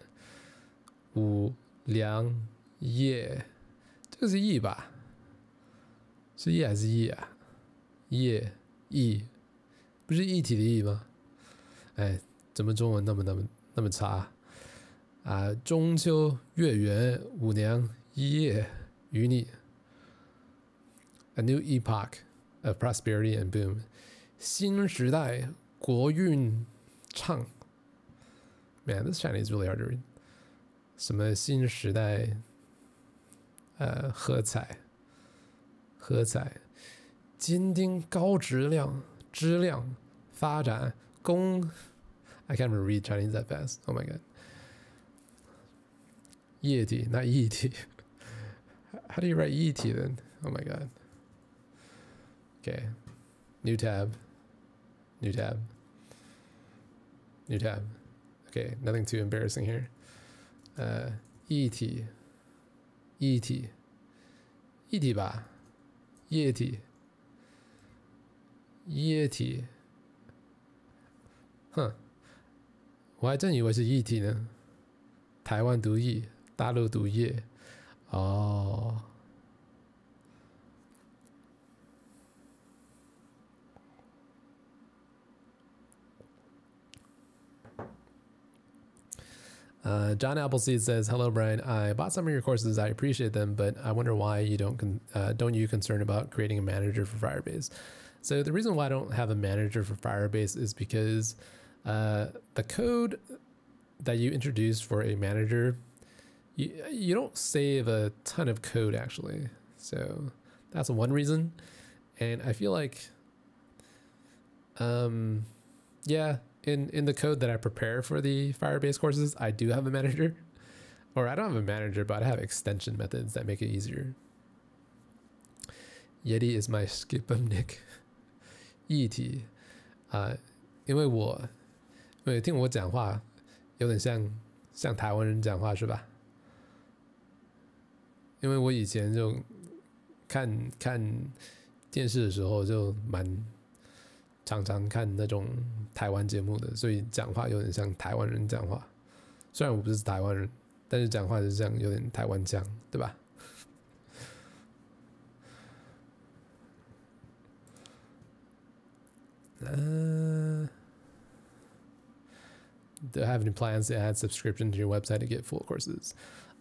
五粮液这个是意吧？是意还是意啊？业意，不是一体的意吗？哎，怎么中文那么那么那么差啊？中秋月圆，五娘一夜与你。a new epoch of prosperity and boom. 新时代国运畅. Man, this Chinese is really hard to read. 什么新时代？呃，喝彩，喝彩，坚定高质量、质量发展工。I can't even read Chinese that fast. Oh my god. 液体，not 液体。How do you write 液体 then? Oh my god. Okay. New tab. New tab. New tab. Okay, nothing too embarrassing here. 呃液体，液体，液体吧，液体，液体。哼，我还真以为是液体呢。台湾读液，大陆读液。哦。Uh, John Appleseed says, "Hello, Brian. I bought some of your courses. I appreciate them, but I wonder why you don't uh, don't you concerned about creating a manager for Firebase." So the reason why I don't have a manager for Firebase is because uh, the code that you introduce for a manager, you you don't save a ton of code actually. So that's one reason, and I feel like, um, yeah, in in the code that I prepare for the Firebase courses, I do have a manager, or I don't have a manager, but I have extension methods that make it easier. Yeti is my skipum nick. 议题啊、呃，因为我因为听我讲话有点像像台湾人讲话是吧？因为我以前就看看电视的时候就蛮 常常看那种台湾节目的，所以讲话有点像台湾人讲话。虽然我不是台湾人，但是讲话是这样，有点台湾腔，对吧？呃、do I have any plans to add subscription to your website to get full courses?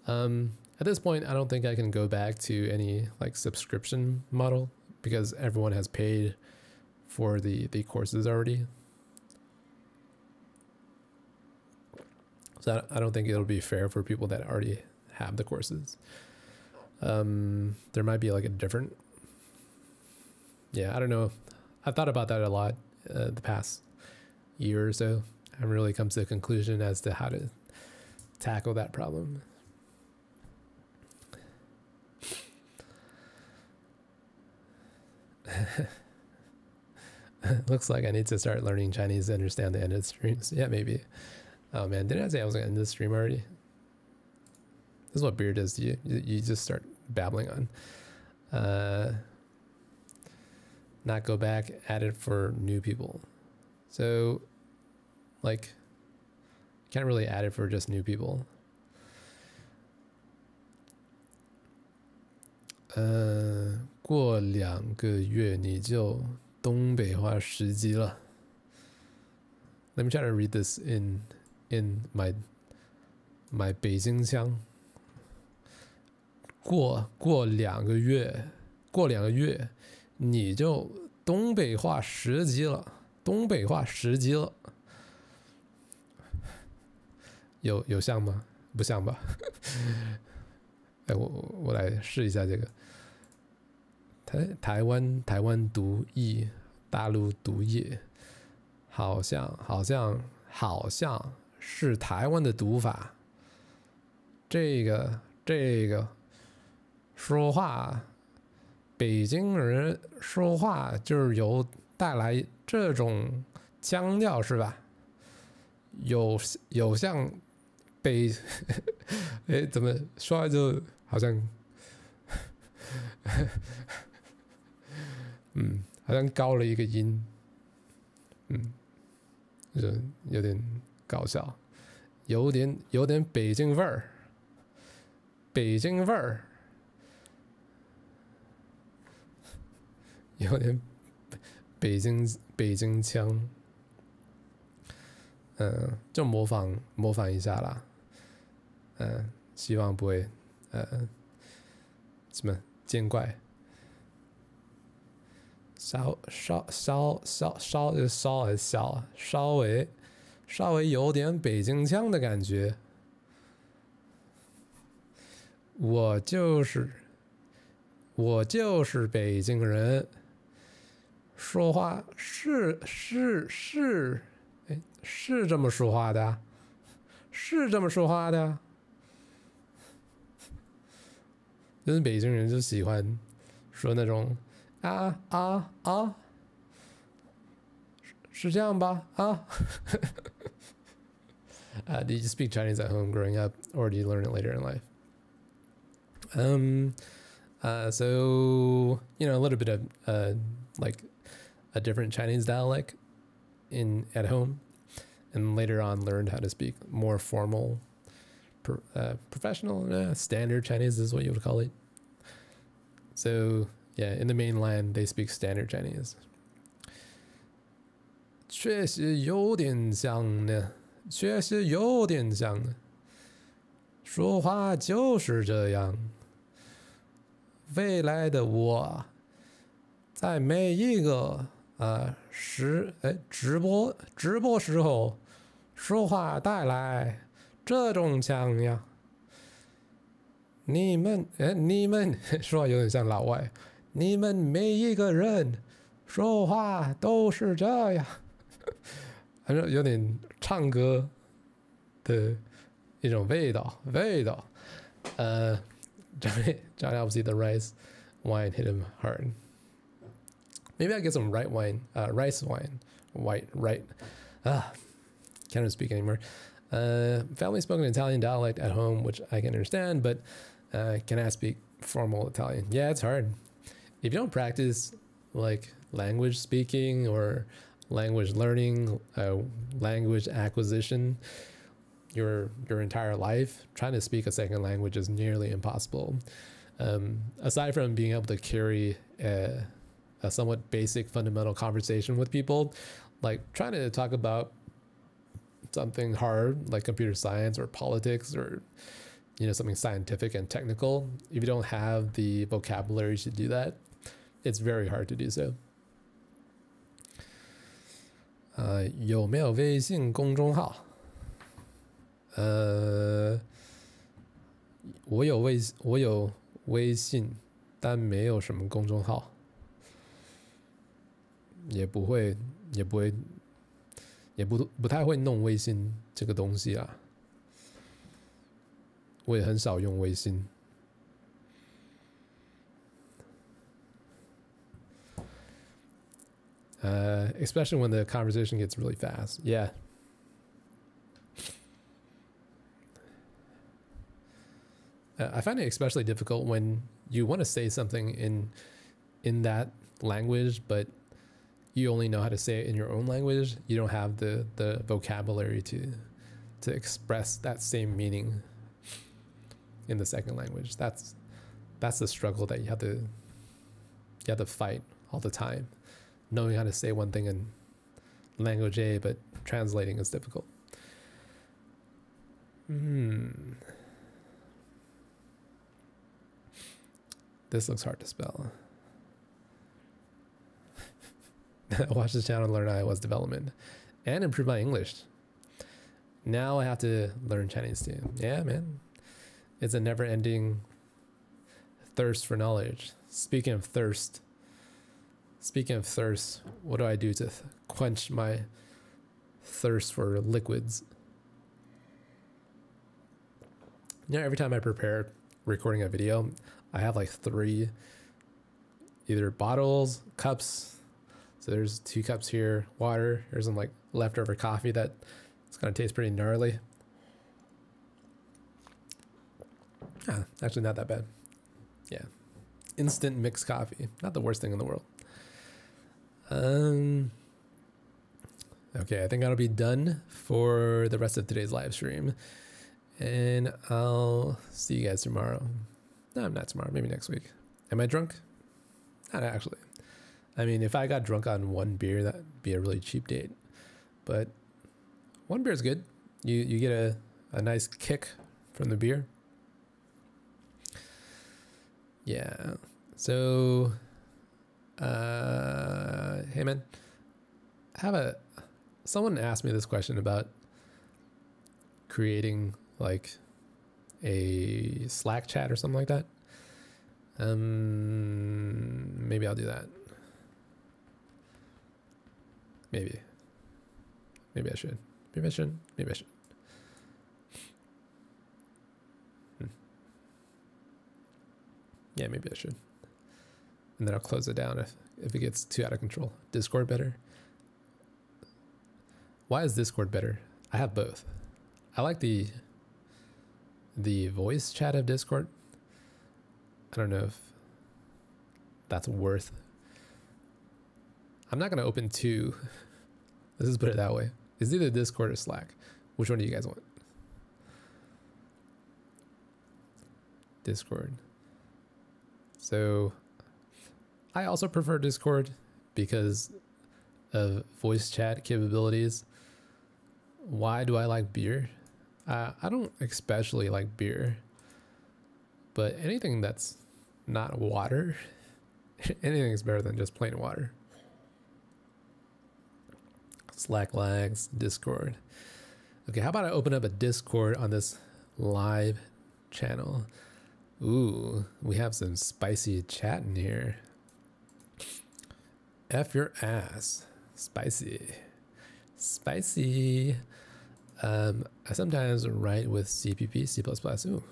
Um, at this point, I don't think I can go back to any like subscription model because everyone has paid for the the courses already. So I don't think it'll be fair for people that already have the courses. Um, there might be like a different. Yeah, I don't know. I've thought about that a lot uh, the past year or so. I haven't really come to a conclusion as to how to tackle that problem. Looks like I need to start learning Chinese to understand the end of streams. Yeah, maybe. Oh man, didn't I say I was gonna end the stream already? This is what beer does to you. You, you just start babbling on. Uh, not go back, add it for new people. So, like, can't really add it for just new people. 呃，过两个月你就 东北话十级了。Let me try to read this in in my my 北京腔。过过两个月，过两个月你就东北话十级了，东北话十级了。有有像吗？不像吧？哎，我我来试一下这个。台台湾台湾读译，大陆读业，好像好像好像是台湾的读法。这个这个说话，北京人说话就是有带来这种腔调是吧？有有像北，哎，怎么说就好像。嗯，好像高了一个音，嗯，就有点搞笑，有点有点北京味儿，北京味儿，有点北京北京腔，嗯，就模仿模仿一下啦，嗯，希望不会呃什么见怪。稍稍稍稍稍稍微小稍微稍微有点北京腔的感觉。我就是我就是北京人，说话是是是，哎，是这么说话的，是这么说话的。就是北京人就喜欢说那种啊啊啊，是这样吧啊。uh, did you speak Chinese at home growing up, or did you learn it later in life? Um, uh, so you know a little bit of uh, like a different Chinese dialect in at home, and later on learned how to speak more formal, pro, uh, professional, uh, standard Chinese is what you would call it. So yeah, in the mainland they speak standard Chinese. 确实有点像呢，确实有点像呢。说话就是这样。未来的我，在每一个呃时哎直播直播时候，说话带来这种腔呀。你们哎，你们说话有点像老外。你们每一个人说话都是这样，反正有点唱歌的一种味道味道，呃。Johnny, Johnny obviously the rice wine hit him hard. Maybe I get some right wine, uh, rice wine, white, right. Ah, can't even speak anymore. Uh, family spoken Italian dialect at home, which I can understand, but uh, can I speak formal Italian? Yeah, it's hard. If you don't practice like language speaking or language learning, uh, language acquisition, your your entire life, trying to speak a second language is nearly impossible. Um, aside from being able to carry a, a somewhat basic fundamental conversation with people, like trying to talk about something hard like computer science or politics or you know something scientific and technical, if you don't have the vocabulary to do that, it's very hard to do so. 呃，有没有微信公众号？呃，我有微我有微信，但没有什么公众号，也不会也不会也不不太会弄微信这个东西啊。我也很少用微信。Uh, especially when the conversation gets really fast. Yeah. I find it especially difficult when you want to say something in in that language, but you only know how to say it in your own language. You don't have the the vocabulary to to express that same meaning in the second language. That's that's the struggle that you have to you have to fight all the time. Knowing how to say one thing in language A, but translating is difficult. Hmm. This looks hard to spell. Watch this channel to learn iOS development and improve my English. Now I have to learn Chinese too. Yeah, man. It's a never ending thirst for knowledge. Speaking of thirst, speaking of thirst, what do I do to quench my thirst for liquids? You know, every time I prepare recording a video, I have like three either bottles, cups. So there's two cups here, water. There's some like leftover coffee that it's gonna taste pretty gnarly. Ah, actually not that bad. Yeah. Instant mixed coffee. Not the worst thing in the world. Um Okay, I think I'll be done for the rest of today's live stream. And I'll see you guys tomorrow. No, I'm not tomorrow. Maybe next week. Am I drunk? Not actually. I mean, if I got drunk on one beer, that'd be a really cheap date. But one beer is good. You you get a, a nice kick from the beer. Yeah. So Uh, hey man, have a someone asked me this question about creating like a Slack chat or something like that. Um, maybe I'll do that. Maybe. Maybe I should. Maybe I should. Maybe I should. Hmm. Yeah, maybe I should. And then I'll close it down if, if it gets too out of control. Discord better? Why is Discord better? I have both. I like the the voice chat of Discord. I don't know if that's worth. I'm not gonna open two. Let's just put it that way. It's either Discord or Slack. Which one do you guys want? Discord. So I also prefer Discord because of voice chat capabilities. Why do I like beer? Uh, I don't especially like beer, but anything that's not water, anything is better than just plain water. Slack lags, Discord. Okay, how about I open up a Discord on this live channel? Ooh, we have some spicy chat in here. F your ass. Spicy. Spicy. Um, I sometimes write with CPP, C++, ooh,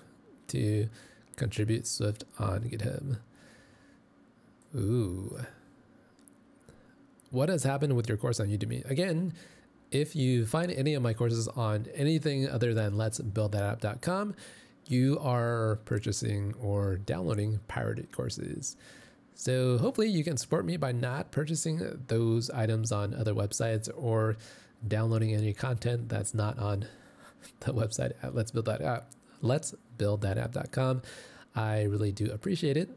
to contribute Swift on GitHub. Ooh. What has happened with your course on Udemy? Again, if you find any of my courses on anything other than let's build that app.com, you are purchasing or downloading pirated courses. So hopefully you can support me by not purchasing those items on other websites or downloading any content that's not on the website at Let's Build That App. Let's Build That App.com. I really do appreciate it.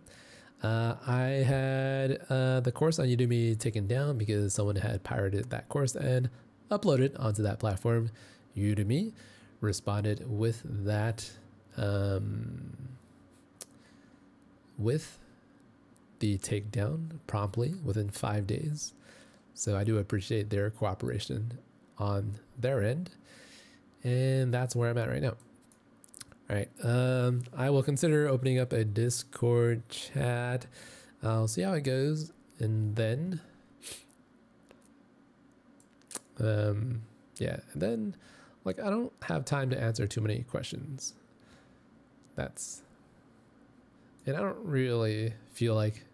Uh, I had uh, the course on Udemy taken down because someone had pirated that course and uploaded onto that platform. Udemy responded with that um, with the takedown promptly within five days. So I do appreciate their cooperation on their end. And that's where I'm at right now. All right. Um, I will consider opening up a Discord chat. I'll see how it goes. And then, um, yeah. And then, like, I don't have time to answer too many questions. That's, and I don't really feel like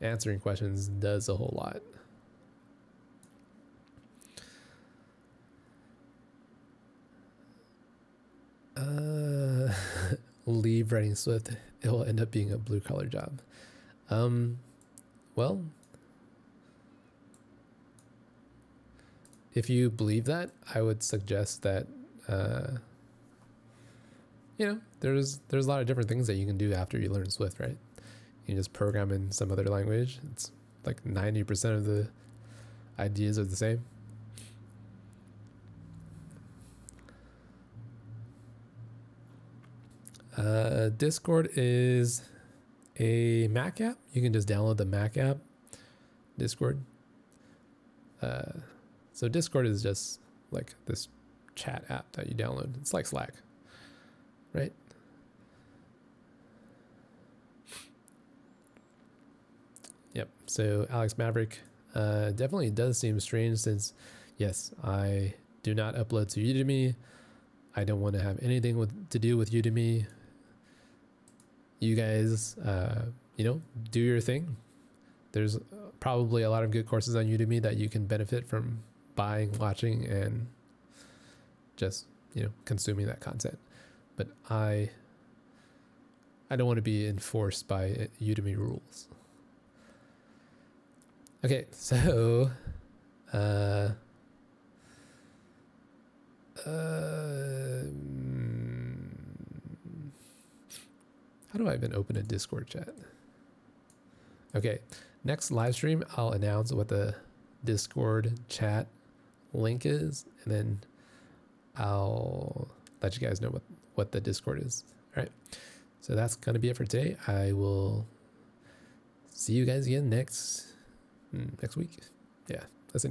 answering questions does a whole lot. Uh, leave writing Swift. It will end up being a blue collar job. Um, well, if you believe that, I would suggest that, uh, you know, there's there's a lot of different things that you can do after you learn Swift, right? You can just program in some other language. It's like ninety percent of the ideas are the same. Uh, Discord is a Mac app. You can just download the Mac app, Discord. Uh, so Discord is just like this chat app that you download. It's like Slack, right? Yep. So Alex Maverick uh, definitely does seem strange since, yes, I do not upload to Udemy. I don't want to have anything with to do with Udemy you guys, uh, you know, do your thing. There's probably a lot of good courses on Udemy that you can benefit from buying, watching, and just you know consuming that content. But I, I don't want to be enforced by Udemy rules. Okay, so, uh, uh How do I even open a Discord chat? Okay, next live stream, I'll announce what the Discord chat link is, and then I'll let you guys know what, what the Discord is. All right, so that's going to be it for today. I will see you guys again next Mm, next week. Yeah, that's it.